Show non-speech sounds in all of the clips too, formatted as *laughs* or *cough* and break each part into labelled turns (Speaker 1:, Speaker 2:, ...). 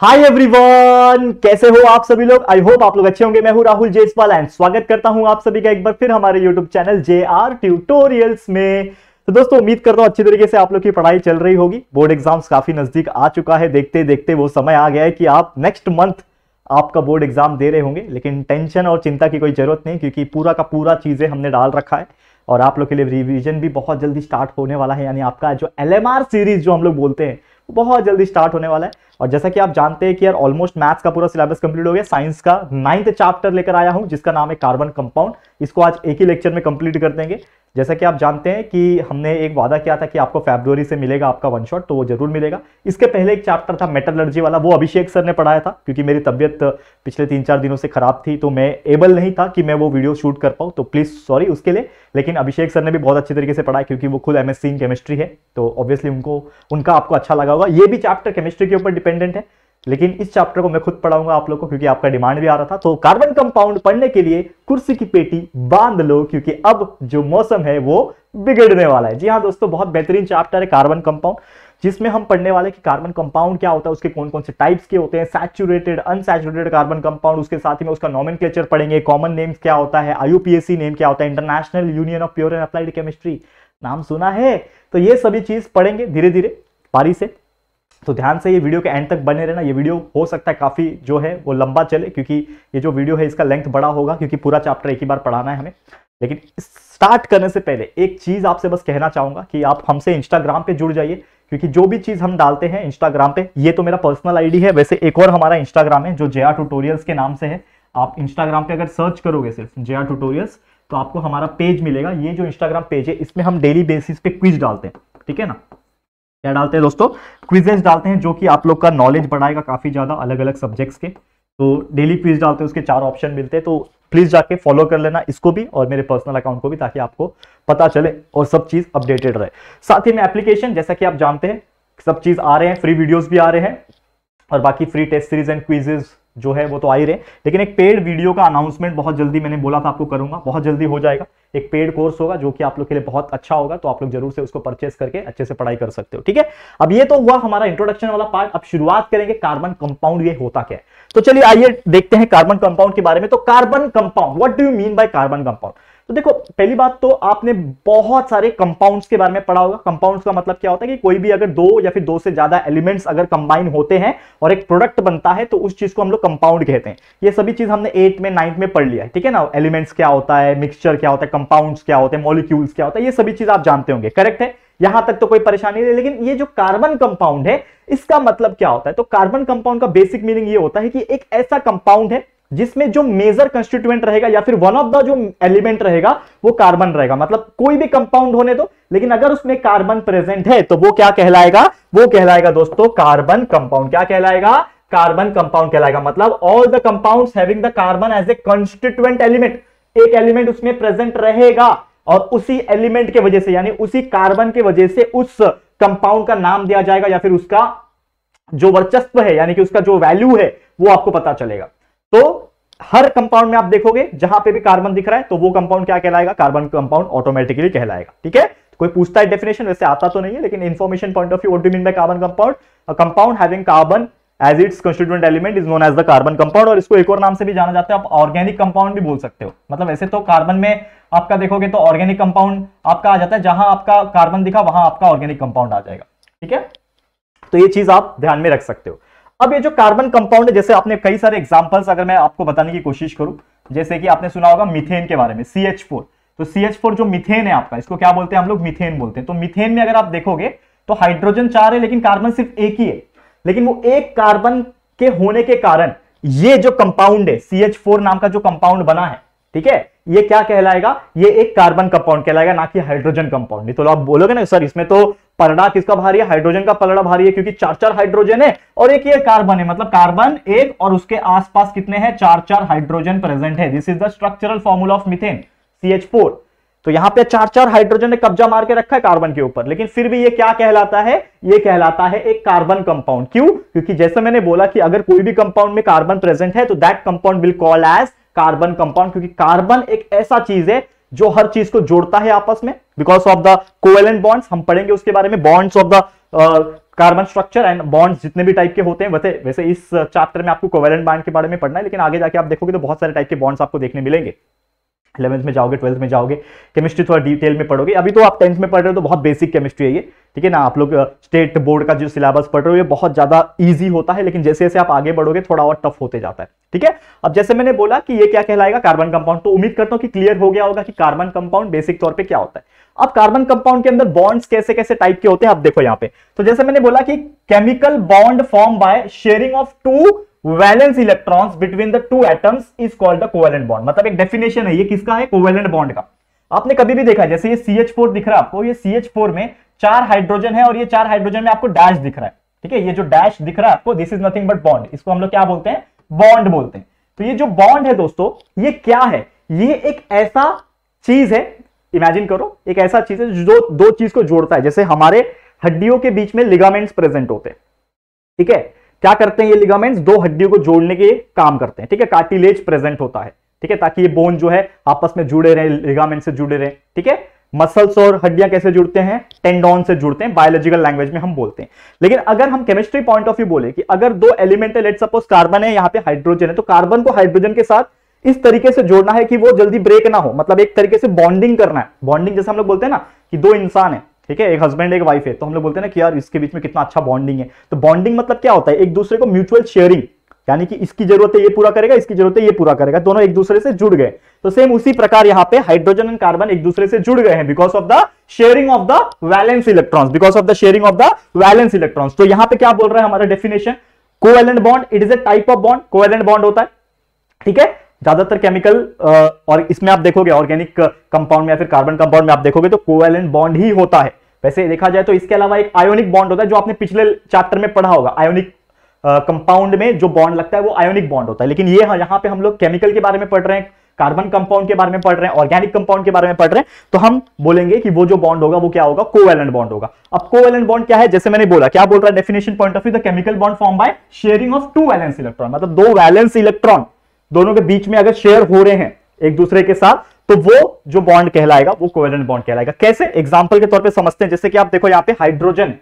Speaker 1: Hi everyone कैसे हो आप सभी लोग? आई होप आप लोग अच्छे होंगे। मैं हूँ राहुल जेसवाल एंड स्वागत करता हूँ आप सभी का एक बार फिर हमारे YouTube channel J R tutorials में। तो दोस्तों, उम्मीद करता हूँ अच्छी तरीके से आप लोग की पढ़ाई चल रही होगी। बोर्ड एग्ज़ाम्स काफ़ी नज़दीक आ चुका है। देखते देखते वो समय आ गया है कि आप नेक्स्ट मंथ आपका बोर्ड एग्ज़ाम दे रहे होंगे। लेकिन टेंशन और चिंता की कोई ज़रूरत नहीं, क्योंकि पूरा का पूरा चीज़ें हमने डाल रखा है। और आप लोग के लिए रिवीजन भी बहुत जल्दी स्टार्ट होने वाला है। यानी आपका जो एल सीरीज़ जो हम लोग बोलते हैं बहुत जल्दी स्टार्ट होने वाला है। और जैसा कि आप जानते हैं कि यार ऑलमोस्ट मैथ्स का पूरा सिलेबस कंप्लीट हो गया साइंस का नाइन्थ चैप्टर लेकर आया हूँ, जिसका नाम है कार्बन कंपाउंड इसको आज एक ही लेक्चर में कंप्लीट कर देंगे। जैसा कि आप जानते हैं कि हमने एक वादा किया था कि आपको फेब्रुवरी से मिलेगा आपका वन शॉट तो वो ज़रूर मिलेगा। इसके पहले एक चैप्टर था मेटलर्जी वाला, वो अभिषेक सर ने पढ़ाया था, क्योंकि मेरी तबियत पिछले तीन चार दिनों से खराब थी तो मैं एबल नहीं था कि मैं वो वीडियो शूट कर पाऊँ। तो प्लीज़ सॉरी उसके लिए, लेकिन अभिषेक सर ने भी बहुत अच्छे तरीके से पढ़ाया, क्योंकि वो खुद एमएससी इन केमिस्ट्री है तो ऑब्वियसली उनको, उनका आपको अच्छा लगा होगा। ये भी चैप्टर केमिस्ट्री के ऊपर डिपेंडेंट है। लेकिन इस चैप्टर को मैं खुद पढ़ाऊँगा आप लोग को, क्योंकि आपका डिमांड भी आ रहा था। तो कार्बन कंपाउंड पढ़ने के लिए कुर्सी की पेटी बाँध लो, क्योंकि अब जो मौसम है वो बिगड़ने वाला है। जी हाँ दोस्तों, बहुत बेहतरीन चैप्टर है कार्बन कंपाउंड जिसमें हम पढ़ने वाले कि कार्बन कंपाउंड क्या होता है, उसके कौन कौन से टाइप्स के होते हैं सैचुरेटेड अनसैचुरेटेड कार्बन कंपाउंड उसके साथ ही में उसका नॉमन पढ़ेंगे कॉमन नेम्स क्या होता है आईयूपीएससी नेम क्या होता है international union of pure and applied chemistry नाम सुना है? तो ये सभी चीज़ पढ़ेंगे धीरे धीरे पारी से। तो ध्यान से ये वीडियो के एंड तक बने रहना। ये वीडियो हो सकता है काफ़ी जो है वो लंबा चले, क्योंकि ये जो वीडियो है इसका लेंथ बड़ा होगा, क्योंकि पूरा चैप्टर एक ही बार पढ़ाना है हमें। लेकिन स्टार्ट करने से पहले एक चीज़ आपसे बस कहना चाहूँगा कि आप हमसे इंस्टाग्राम पे जुड़ जाइए, क्योंकि जो भी चीज़ हम डालते हैं इंस्टाग्राम पे, ये तो मेरा पर्सनल आईडी है। वैसे एक और हमारा इंस्टाग्राम है, जो जे ट्यूटोरियल्स के नाम से है। आप इंस्टाग्राम पे अगर सर्च करोगे सिर्फ़ जे ट्यूटोरियल्स तो आपको हमारा पेज मिलेगा। ये जो इंस्टाग्राम पेज है, इसमें हम डेली बेसिस पे क्विज डालते हैं, ठीक है ना? क्या डालते हैं दोस्तों? क्विजेस डालते हैं जो कि आप लोग का नॉलेज बढ़ाएगा काफ़ी ज़्यादा अलग अलग सब्जेक्ट्स के। तो डेली क्विज डालते हैं, उसके चार ऑप्शन मिलते हैं। तो प्लीज़ जाके फॉलो कर लेना इसको भी और मेरे पर्सनल अकाउंट को भी ताकि आपको पता चले और सब चीज़ अपडेटेड रहे। साथ ही में एप्लीकेशन जैसा कि आप जानते हैं, सब चीज़ आ रहे हैं फ्री वीडियोज़ भी आ रहे हैं और बाकी free test series and quizzes जो है वो तो आ ही रहे लेकिन एक पेड वीडियो का अनाउंसमेंट बहुत जल्दी मैंने बोला था आपको करूँगा, बहुत जल्दी हो जाएगा। एक पेड कोर्स होगा जो कि आप लोग के लिए बहुत अच्छा होगा तो आप लोग ज़रूर से उसको परचेस करके अच्छे से पढ़ाई कर सकते हो, ठीक है? अब ये तो हुआ हमारा इंट्रोडक्शन वाला पार्ट अब शुरुआत करेंगे कार्बन कंपाउंड ये होता क्या है। तो चलिए आइए देखते हैं कार्बन कंपाउंड के बारे में। तो carbon compound what do you mean by carbon compound तो देखो, पहली बात तो आपने बहुत सारे कंपाउंड्स के बारे में पढ़ा होगा। कंपाउंड्स का मतलब क्या होता है कि कोई भी अगर दो या फिर दो से ज़्यादा एलिमेंट्स अगर कंबाइन होते हैं और एक प्रोडक्ट बनता है तो उस चीज़ को हम लोग कंपाउंड कहते हैं। ये सभी चीज़ हमने एट में नाइन्थ में पढ़ लिया है, ठीक है ना? एलिमेंट्स क्या होता है मिक्सचर क्या होता है कंपाउंड क्या होते हैं मॉलिक्यूल्स क्या होता है, ये सभी चीज़ आप जानते होंगे करेक्ट है? यहाँ तक तो कोई परेशानी नहीं, लेकिन ये जो कार्बन कंपाउंड है, इसका मतलब क्या होता है? तो कार्बन कंपाउंड का बेसिक मीनिंग ये होता है कि एक ऐसा कंपाउंड है जिसमें जो मेजर कंस्टिट्यूएंट रहेगा या फिर वन ऑफ़ द जो एलिमेंट रहेगा, वो कार्बन रहेगा। मतलब कोई भी कंपाउंड होने दो, लेकिन अगर उसमें कार्बन प्रेजेंट है तो वो क्या कहलाएगा? वो कहलाएगा दोस्तों कार्बन कंपाउंड। क्या कहलाएगा? कार्बन कंपाउंड कहलाएगा। मतलब all the compound having the carbon as a constituent element एक एलिमेंट उसमें प्रेजेंट रहेगा। और उसी एलिमेंट के वजह से, यानी उसी कार्बन के वजह से उस कंपाउंड का नाम दिया जाएगा या फिर उसका जो वर्चस्व है, यानी कि उसका जो वैल्यू है, वो आपको पता चलेगा। तो हर कंपाउंड में आप देखोगे, जहाँ पे भी कार्बन दिख रहा है तो वो कंपाउंड क्या कहलाएगा? कार्बन कंपाउंड ऑटोमेटिकली कहलाएगा। ठीक है? कोई पूछता है डेफिनेशन वैसे आता तो नहीं है, लेकिन information point of view what do mean by carbon compound compound having carbon as its constituent element is known as the carbon compound और इसको एक और नाम से भी जाना जाता है, आप ऑर्गेनिक कंपाउंड भी बोल सकते हो। मतलब ऐसे तो कार्बन में आपका देखोगे तो ऑर्गेनिक कंपाउंड आपका आ जाता है, जहाँ आपका कार्बन दिखा, वहाँ आपका ऑर्गेनिक कंपाउंड आ जाएगा। ठीक है? तो ये चीज़ आप ध्यान में रख सकते हो। अब ये जो कार्बन कंपाउंड है, जैसे आपने कई सारे एग्जाम्पल्स अगर मैं आपको बताने की कोशिश करूँ, जैसे कि आपने सुना होगा मिथेन के बारे में CH4 तो CH4 जो मिथेन है आपका, इसको क्या बोलते हैं हम लोग? मिथेन बोलते हैं। तो मिथेन में अगर आप देखोगे तो हाइड्रोजन चार है, लेकिन कार्बन सिर्फ़ एक ही है। लेकिन वो एक कार्बन के होने के कारण, ये जो कंपाउंड है CH4 नाम का जो कंपाउंड बना है, ठीक है? ये क्या कहलाएगा? ये एक कार्बन कंपाउंड कहलाएगा, ना कि हाइड्रोजन कंपाउंड तो आप बोलोगे ना, सर, इसमें तो पलड़ा किसका भारी है? हाइड्रोजन का पलड़ा भारी है, क्योंकि चार चार हाइड्रोजन है और एक ये कार्बन है। मतलब कार्बन एक और उसके आसपास कितने हैं? चार चार हाइड्रोजन प्रेजेंट है this is the structural formula of methane see तो यहाँ पे चार चार हाइड्रोजन ने कब्जा मार के रखा है कार्बन के ऊपर। लेकिन फिर भी ये क्या कहलाता है? ये कहलाता है एक कार्बन कंपाउंड क्यों? क्योंकि जैसे मैंने बोला कि अगर कोई भी कंपाउंड में कार्बन प्रेजेंट है तो that compound will call as carbon compound क्योंकि कार्बन एक ऐसा चीज़ है जो हर चीज़ को जोड़ता है आपस में। Because of the covalent bonds हम पढ़ेंगे उसके बारे में bonds of the carbon structure and bonds जितने भी टाइप के होते हैं, वैसे वैसे इस चैप्टर में आपको कोवेलेंट बॉन्ड के बारे में पढ़ना है, लेकिन आगे जाके आप देखोगे तो बहुत सारे टाइप के बॉन्ड्स आपको देखने मिलेंगे। इलेवंथ में जाओगे, ट्वेल्थ में जाओगे केमिस्ट्री थोड़ा डिटेल में पढ़ोगे। अभी तो आप टेंथ में पढ़ रहे हो तो बहुत बेसिक केमिस्ट्री है ये, ठीक है ना? आप लोग स्टेट बोर्ड का जो सिलेबस पढ़ रहे हो, ये बहुत ज़्यादा इजी होता है, लेकिन जैसे जैसे आप आगे बढ़ोगे, थोड़ा और टफ होते जाता है, ठीक है? अब जैसे मैंने बोला कि ये क्या कहलाएगा? कार्बन कंपाउंड तो उम्मीद करता हूँ कि क्लियर हो गया होगा कि कार्बन कंपाउंड बेसिक तौर पर क्या होता है। अब कार्बन कंपाउंड के अंदर बॉन्ड्स कैसे कैसे टाइप के होते हैं, आप देखो यहाँ पे। तो जैसे मैंने बोला कि chemical bond form by sharing of two valence electrons between the two atoms is called the covalent bond मतलब एक डेफिनेशन है, ये किसका है? कोवेलेंट बॉन्ड का। आपने कभी भी देखा, जैसे ये CH4 दिख रहा है आपको, ये CH4 में चार हाइड्रोजन है और ये चार हाइड्रोजन में आपको डैश दिख रहा है। ठीक है? ये जो डैश दिख रहा है आपको this is nothing but bond इसको हम लोग क्या बोलते हैं? बॉन्ड बोलते हैं। तो ये जो बॉन्ड है दोस्तों, ये क्या है? ये एक ऐसा चीज़ है इमेजिन करो, एक ऐसा चीज़ है जो दो चीज़ को जोड़ता है। जैसे हमारे हड्डियों के बीच में लिगामेंट्स प्रेजेंट होते हैं। ठीक है? क्या करते हैं ये लिगामेंट्स दो हड्डियों को जोड़ने के काम करते हैं, ठीक है? कार्टिलेज प्रेजेंट होता है, ठीक है? ताकि ये बोन जो है आपस में जुड़े रहे लिगामेंट से जुड़े रहे, ठीक है? मसल्स और हड्डियाँ कैसे जुड़ते हैं? टेंडॉन से जुड़ते हैं बायोलॉजिकल लैंग्वेज में हम बोलते हैं। लेकिन अगर हम केमिस्ट्री पॉइंट ऑफ़ व्यू बोले कि अगर दो एलिमेंट है लेट सपोज़ कार्बन है, यहाँ पे हाइड्रोजन है तो कार्बन को हाइड्रोजन के साथ इस तरीके से जोड़ना है कि वो जल्दी ब्रेक ना हो। मतलब एक तरीके से बॉन्डिंग करना है। बॉन्डिंग जैसे हम लोग बोलते हैं ना कि दो इंसान है ठीक है, एक हस्बैंड एक वाइफ है। तो हम लोग बोलते हैं ना कि यार, इसके बीच में कितना अच्छा बॉन्डिंग है। तो बॉन्डिंग मतलब क्या होता है? एक दूसरे को म्यूचुअल शेयरिंग यानी कि इसकी ज़रूरत है ये पूरा करेगा, इसकी ज़रूरत है ये पूरा करेगा। दोनों एक दूसरे से जुड़ गए। तो सेम उसी प्रकार यहाँ पे हाइड्रोजन एंड कार्बन एक दूसरे से जुड़ गए हैं because of the sharing of the valence electrons because of the sharing of the valence electrons तो यहाँ पे क्या बोल रहा है हमारा definition covalent bond it is a type of bond covalent bond होता है। ठीक है? ज़्यादातर केमिकल और इसमें आप देखोगे ऑर्गेनिक कंपाउंड में या फिर कार्बन कंपाउंड में आप देखोगे तो कोवेलेंट बॉन्ड ही होता है। वैसे देखा जाए तो इसके अलावा एक आयोनिक बॉन्ड होता है जो आपने पिछले चैप्टर में पढ़ा होगा। आयोनिक कंपाउंड में जो बॉन्ड लगता है वो आयोनिक बॉन्ड होता है। लेकिन ये यहाँ पे हम लोग केमिकल के बारे में पढ़ रहे हैं कार्बन कंपाउंड के बारे में पढ़ रहे हैं ऑर्गेनिक कंपाउंड के बारे में पढ़ रहे हैं तो हम बोलेंगे कि वो जो बॉन्ड होगा वो क्या होगा? कोवेलेंट बॉन्ड होगा। अब कोवेलेंट बॉन्ड क्या है? जैसे मैंने बोला, क्या बोल रहा है? Definition point of view the chemical bond form by sharing of two valence electron मतलब दो वैलेंस इलेक्ट्रॉन दोनों के बीच में अगर शेयर हो रहे हैं एक दूसरे के साथ तो वो जो बॉन्ड कहलाएगा, वो कोवेलेंट बॉन्ड कहलाएगा। कैसे? एग्ज़ाम्पल के तौर पे समझते हैं, जैसे कि आप देखो यहाँ पे हाइड्रोजन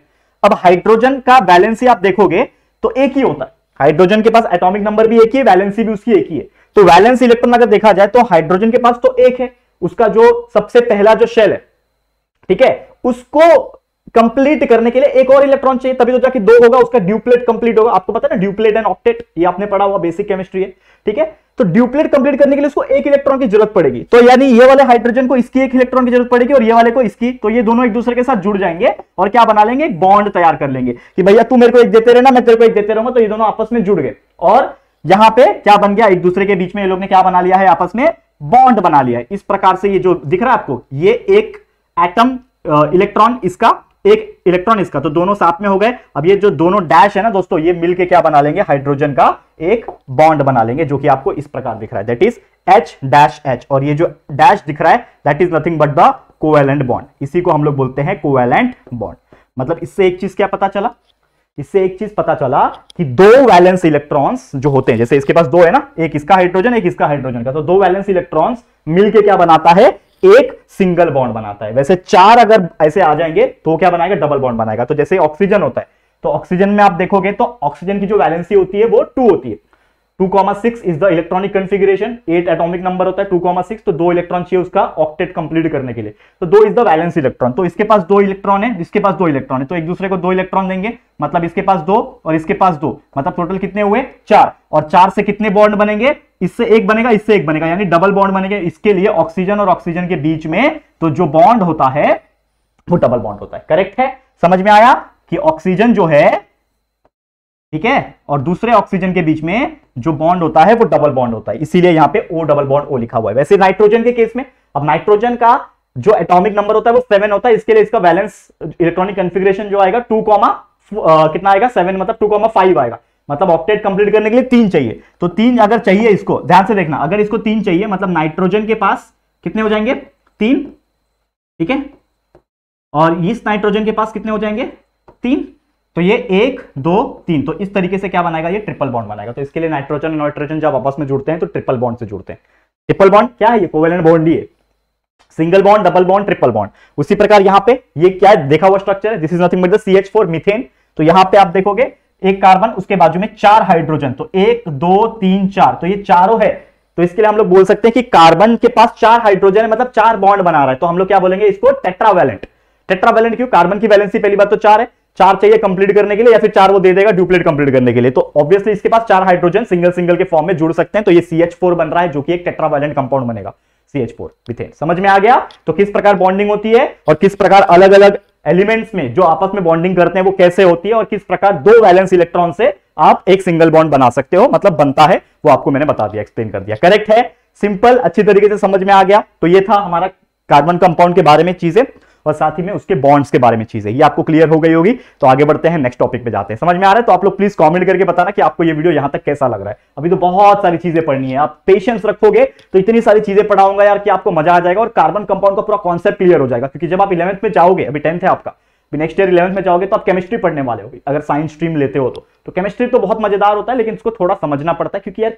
Speaker 1: अब हाइड्रोजन का वैलेंसी आप देखोगे तो एक ही होता है। हाइड्रोजन के पास एटॉमिक नंबर भी एक ही है वैलेंसी भी उसकी एक ही है। तो वैलेंस इलेक्ट्रॉन अगर देखा जाए तो हाइड्रोजन के पास तो एक है। उसका जो सबसे पहला जो शेल है, ठीक है? उसको कंप्लीट करने के लिए एक और इलेक्ट्रॉन चाहिए, तभी तो जाके दो होगा, उसका ड्यूप्लेट कंप्लीट होगा। आपको पता है ना ड्यूप्लेट एंड ऑक्टेट ये आपने पढ़ा हुआ बेसिक केमिस्ट्री है, ठीक है? तो ड्यूप्लेट कंप्लीट करने के लिए उसको एक इलेक्ट्रॉन की ज़रूरत पड़ेगी। तो यानी ये वाले हाइड्रोजन को इसकी एक इलेक्ट्रॉन की ज़रूरत पड़ेगी और ये वाले को इसकी तो ये दोनों एक दूसरे के साथ जुड़ जाएँगे और क्या बना लेंगे? बॉन्ड तैयार कर लेंगे कि भैया तू मेरे को एक देते रहना, मैं तेरे को एक देते रहूँगा तो ये दोनों आपस में जुड़ गए। और यहाँ पे क्या बन गया? एक दूसरे के बीच में ये लोग ने क्या बना लिया है? आपस में बॉन्ड बना लिया है। इस प्रकार से ये जो दिख रहा है आपको, ये एक एटम इलेक्ट्रॉन इसका एक इलेक्ट्रॉन इसका तो दोनों साथ में हो गए। अब ये जो दोनों डैश है ना दोस्तों, ये मिलके क्या बना लेंगे? हाइड्रोजन का एक बॉन्ड बना लेंगे, जो कि आपको इस प्रकार दिख रहा है। That is H dash H और ये जो डैश दिख रहा है that is nothing but the covalent bond इसी को हम लोग बोलते हैं कोवेलेंट बॉन्ड मतलब इससे एक चीज़ क्या पता चला? इससे एक चीज़ पता चला कि दो वैलेंस इलेक्ट्रॉन्स जो होते हैं, जैसे इसके पास दो है ना, एक इसका हाइड्रोजन एक इसका हाइड्रोजन का। तो दो वैलेंस इलेक्ट्रॉन्स मिलके क्या बनाता है? एक सिंगल बॉन्ड बनाता है। वैसे चार अगर ऐसे आ जाएँगे तो क्या बनाएगा? डबल बॉन्ड बनाएगा। तो जैसे ऑक्सीजन होता है तो ऑक्सीजन में आप देखोगे तो ऑक्सीजन की जो वैलेंसी होती है, वो टू होती है। Two comma six is the electronic configuration. Eight atomic number होता है, टू कॉमा सिक्स तो दो इलेक्ट्रॉन चाहिए उसका ऑक्टेट कंप्लीट करने के लिए। तो दो इज़ द वैलेंस इलेक्ट्रॉन। तो इसके पास दो इलेक्ट्रॉन है, इसके पास दो इलेक्ट्रॉन है। तो एक दूसरे को दो इलेक्ट्रॉन देंगे मतलब इसके पास दो और इसके पास दो। मतलब टोटल कितने हुए? चार। और चार से कितने बॉन्ड बनेंगे? इससे एक बनेगा, इससे एक बनेगा, यानी डबल बॉन्ड बनेगा इसके लिए ऑक्सीजन और ऑक्सीजन के बीच में तो जो बॉन्ड होता है, वो डबल बॉन्ड होता है। करेक्ट है? समझ में आया कि ऑक्सीजन जो है, ठीक है? और दूसरे ऑक्सीजन के बीच में जो बॉन्ड होता है, वो डबल बॉन्ड होता है। इसीलिए यहाँ पे ओ डबल बॉन्ड ओ लिखा हुआ है। वैसे नाइट्रोजन के केस में, अब नाइट्रोजन का जो एटॉमिक नंबर होता है, वो सेवन होता है। इसके लिए इसका बैलेंस इलेक्ट्रॉनिक कंफिग्रेशन जो आएगा टू कॉमा कितना आएगा? सेवन मतलब टू कॉमा फाइव आएगा। मतलब ऑक्टेट कंप्लीट करने के लिए तीन चाहिए। तो तीन अगर चाहिए इसको, ध्यान से देखना, अगर इसको तीन चाहिए मतलब नाइट्रोजन के पास कितने हो जाएँगे? तीन। ठीक है? और इस नाइट्रोजन के पास कितने हो जाएँगे? तीन। तो ये एक, दो, तीन। तो इस तरीके से क्या बनाएगा? ये ट्रिपल बॉन्ड बनाएगा। तो इसके लिए नाइट्रोजन नाइट्रोजन जब आपस में जुड़ते हैं तो ट्रिपल बॉन्ड से जुड़ते हैं। ट्रिपल बॉन्ड क्या है? ये कोवेलेंट बॉन्ड ही है। Single bond double bond triple bond उसी प्रकार यहाँ पे ये क्या है? देखा हुआ स्ट्रक्चर है। This is nothing but the C H four methane तो यहाँ पे आप देखोगे एक कार्बन उसके बाजू में चार हाइड्रोजन तो एक, दो, तीन, चार तो ये चारों है। तो इसके लिए हम लोग बोल सकते हैं कि कार्बन के पास चार हाइड्रोजन है मतलब चार बॉन्ड बना रहा है। तो हम लोग क्या बोलेंगे इसको? टेट्रावैलेंट टेट्रावैलेंट क्यों? कार्बन की वैलेंसी पहली बात तो चार है। चार चाहिए कंप्लीट करने के लिए या फिर चार वो दे देगा डुप्लेट कंप्लीट करने के लिए। तो ऑब्वियसली इसके पास चार हाइड्रोजन सिंगल सिंगल के फॉर्म में जुड़ सकते हैं। तो ये सी बन रहा है, जो कि एक टेट्रावैलेंट कंपाउंड बनेगा। सी एच फोर मिथेन समझ में आ गया? तो किस प्रकार बॉन्डिंग होती है और किस प्रकार अलग अलग एलिमेंट्स में जो आपस में बॉन्डिंग करते हैं वो कैसे होती है और किस प्रकार दो वैलेंस इलेक्ट्रॉन से आप एक सिंगल बॉन्ड बना सकते हो मतलब बनता है, वो आपको मैंने बता दिया एक्सप्लेन कर दिया। करेक्ट है? सिंपल अच्छी तरीके से समझ में आ गया। तो ये था हमारा कार्बन कंपाउंड के बारे में चीज़ें। और साथ ही में उसके बॉन्ड्स के बारे में चीज़ें। ये आपको क्लियर हो गई होगी। तो आगे बढ़ते हैं नेक्स्ट टॉपिक पे जाते हैं। समझ में आ रहा है? तो आप लोग प्लीज़ कमेंट करके बताना कि आपको ये वीडियो यहाँ तक कैसा लग रहा है। अभी तो बहुत सारी चीज़ें पढ़नी है। आप पेशेंस रखोगे तो इतनी सारी चीज़ें पढ़ाऊँगा यार कि आपको मज़ा आ जाएगा और कार्बन कंपाउंड का पूरा कॉन्सेप्ट क्लियर हो जाएगा। क्योंकि जब आप इलेवंथ में जाओगे अभी टेंथ है आपका नेक्स्ट ईयर इलेवंथ में जाओगे तो आप केमिस्ट्री पढ़ने वाले होगी। अगर साइंस स्ट्रीम लेते हो तो, तो केमिस्ट्री तो बहुत मज़ेदार होता है लेकिन इसको थोड़ा समझना पड़ता है क्योंकि यार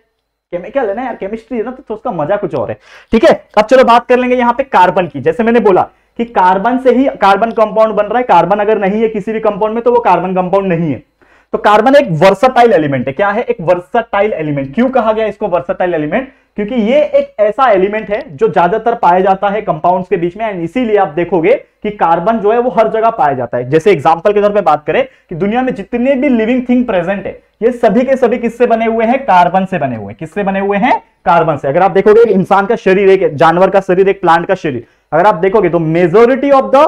Speaker 1: केमिकल है ना यार केमिस्ट्री है ना तो, तो उसका मज़ा कुछ और है। ठीक है? अब चलो बात कर लेंगे यहाँ पे कार्बन की। जैसे मैंने बोला कि कार्बन से ही कार्बन कंपाउंड बन रहा है, कार्बन अगर नहीं है किसी भी कंपाउंड में तो वो कार्बन कंपाउंड नहीं है। तो कार्बन एक वर्सटाइल एलिमेंट है। क्या है? एक वर्सटाइल एलिमेंट। क्यों कहा गया इसको वर्सटाइल एलिमेंट? क्योंकि ये एक ऐसा एलिमेंट है जो ज़्यादातर पाया जाता है कंपाउंड्स के बीच में एंड इसीलिए आप देखोगे कि कार्बन जो है वो हर जगह पाया जाता है। जैसे एग्जांपल के तौर पे बात करें कि दुनिया में जितने भी लिविंग थिंग प्रेजेंट है, ये सभी के सभी किससे बने हुए हैं? कार्बन से बने हुए हैं। किससे बने हुए हैं? कार्बन से। अगर आप देखोगे, इंसान का शरीर एक, जानवर का शरीर, एक प्लांट का शरीर अगर आप देखोगे तो majority of the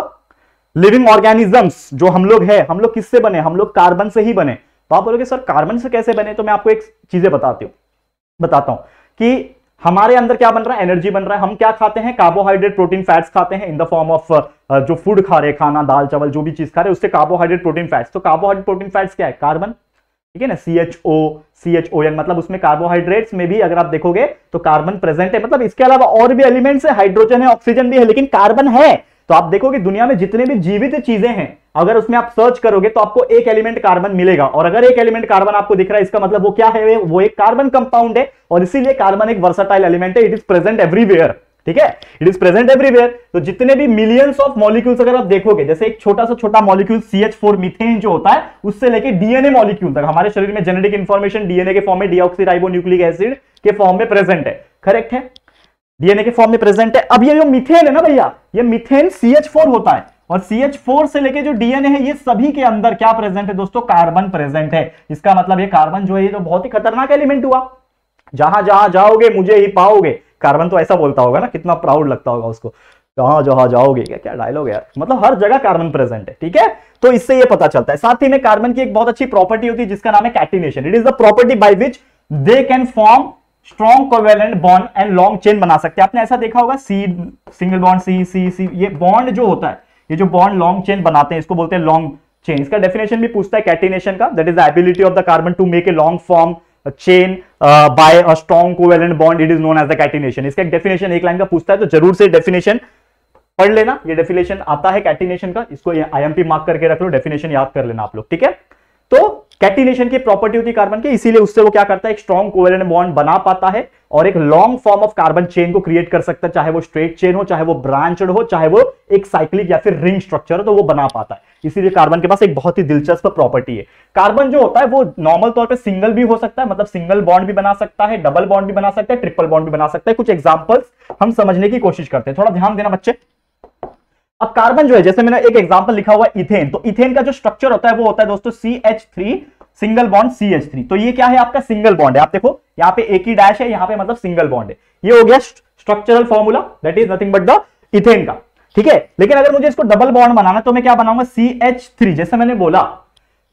Speaker 1: living organisms जो हम लोग है, हम लोग किससे बने? हम लोग कार्बन से ही बने। तो आप बोलोगे, सर कार्बन से कैसे बने? तो मैं आपको एक चीज़ें बताती हूँ, बताता हूँ कि हमारे अंदर क्या बन रहा है? एनर्जी बन रहा है। हम क्या खाते हैं? कार्बोहाइड्रेट प्रोटीन फैट्स खाते हैं इन द फॉर्म ऑफ़ जो फ़ूड खा रहे खाना, दाल, चावल, जो भी चीज़ खा रहे उससे कार्बोहाइड्रेट प्रोटीन फैट्स तो कार्बोहाइड्रेट प्रोटीन फैट्स क्या है? कार्बन ठीक है ना? C H O C H O N मतलब उसमें कार्बोहाइड्रेट्स में भी अगर आप देखोगे तो कार्बन प्रेजेंट है। मतलब इसके अलावा और भी एलिमेंट्स है हाइड्रोजन है ऑक्सीजन भी है, लेकिन कार्बन है। तो आप देखोगे दुनिया में जितने भी जीवित चीज़ें हैं, अगर उसमें आप सर्च करोगे तो आपको एक एलिमेंट कार्बन मिलेगा। और अगर एक एलिमेंट कार्बन आपको दिख रहा है, इसका मतलब वो क्या है? वो एक कार्बन कंपाउंड है, और इसीलिए कार्बन एक वर्साटाइल एलिमेंट है। इट इज़ प्रेजेंट एवरीवेयर ठीक है? इट इज़ प्रेजेंट एवरीवेयर तो जितने भी मिलियंस ऑफ़ मॉलिक्यूल्स अगर आप देखोगे, जैसे एक छोटा सा छोटा molecule C H four methane जो होता है, उससे लेके डीएनए मॉलिक्यूल तक, हमारे शरीर में जेनेटिक इंफॉर्मेशन डीएनए के फॉर्म में डीऑक्सीराइबोन्यूक्लिक एसिड के फॉर्म में प्रेजेंट है। करेक्ट है? डीएनए के फॉर्म में प्रेजेंट है। अब ये जो मिथेन है ना भैया, ये मिथेन सी एच फोर होता है। और सी एच फोर से लेके जो डीएनए है, ये सभी के अंदर क्या प्रेजेंट है दोस्तों? कार्बन प्रेजेंट है। इसका मतलब ये कार्बन जो है, ये तो बहुत ही खतरनाक एलिमेंट हुआ। जहाँ जहाँ जाओगे, मुझे ही पाओगे। कार्बन तो ऐसा बोलता होगा ना, कितना प्राउड लगता होगा उसको। जहाँ जहाँ जाओगे, क्या क्या डायलॉग है मतलब हर जगह कार्बन प्रेजेंट है, ठीक है? तो इससे ये पता चलता है। साथ ही में कार्बन की एक बहुत अच्छी प्रॉपर्टी होती है, जिसका नाम है catenation it is the property by which they can form strong covalent bond and long chain बना सकते हैं। आपने ऐसा देखा होगा सी सिंगल बॉन्ड सी सी सी ये बॉन्ड जो होता है, ये जो बॉन्ड लॉन्ग चेन बनाते हैं, इसको बोलते हैं लॉन्ग चेन इसका डेफिनेशन भी पूछता है कैटिनेशन का that is the ability of the carbon to make a long form chain by a strong covalent bond it is known as the catenation इसका एक डेफिनेशन एक लाइन का पूछता है तो ज़रूर से डेफिनेशन पढ़ लेना। ये डेफिनेशन आता है कैटिनेशन का। इसको आईएमपी मार्क करके रख लो डेफिनेशन याद कर लेना आप लोग, ठीक है? तो कैटिनेशन की प्रॉपर्टी होती है कार्बन की, इसीलिए उससे वो क्या करता है? एक स्ट्रॉन्ग कोवेलेंट बॉन्ड बना पाता है और एक long form of carbon chain को क्रिएट कर सकता है, चाहे वो स्ट्रेट चेन हो, चाहे वो ब्रांचड हो, चाहे वो एक साइक्लिक या फिर रिंग स्ट्रक्चर हो तो वो बना पाता है। इसीलिए कार्बन के पास एक बहुत ही दिलचस्प प्रॉपर्टी है। कार्बन जो होता है, वो नॉर्मल तौर पर सिंगल भी हो सकता है मतलब सिंगल बॉन्ड भी बना सकता है डबल बॉन्ड भी बना सकता है ट्रिपल बॉन्ड भी बना सकता है। कुछ एग्जाम्पल्स हम समझने की कोशिश करते हैं। थोड़ा ध्यान देना बच्चे। अब कार्बन जो है, जैसे मैंने एक एग्जांपल लिखा हुआ इथेन तो इथेन का जो स्ट्रक्चर होता है, वो होता है दोस्तों C H three single bond C H three तो ये क्या है आपका सिंगल बॉन्ड है? आप देखो, यहाँ पे एक ही डैश है, यहाँ पे मतलब सिंगल बॉन्ड है। ये हो गया structural formula that is nothing but the ethane का। ठीक है? लेकिन अगर मुझे इसको डबल बॉन्ड बनाना तो मैं क्या बनाऊँगा? सी एच थ्री जैसे मैंने बोला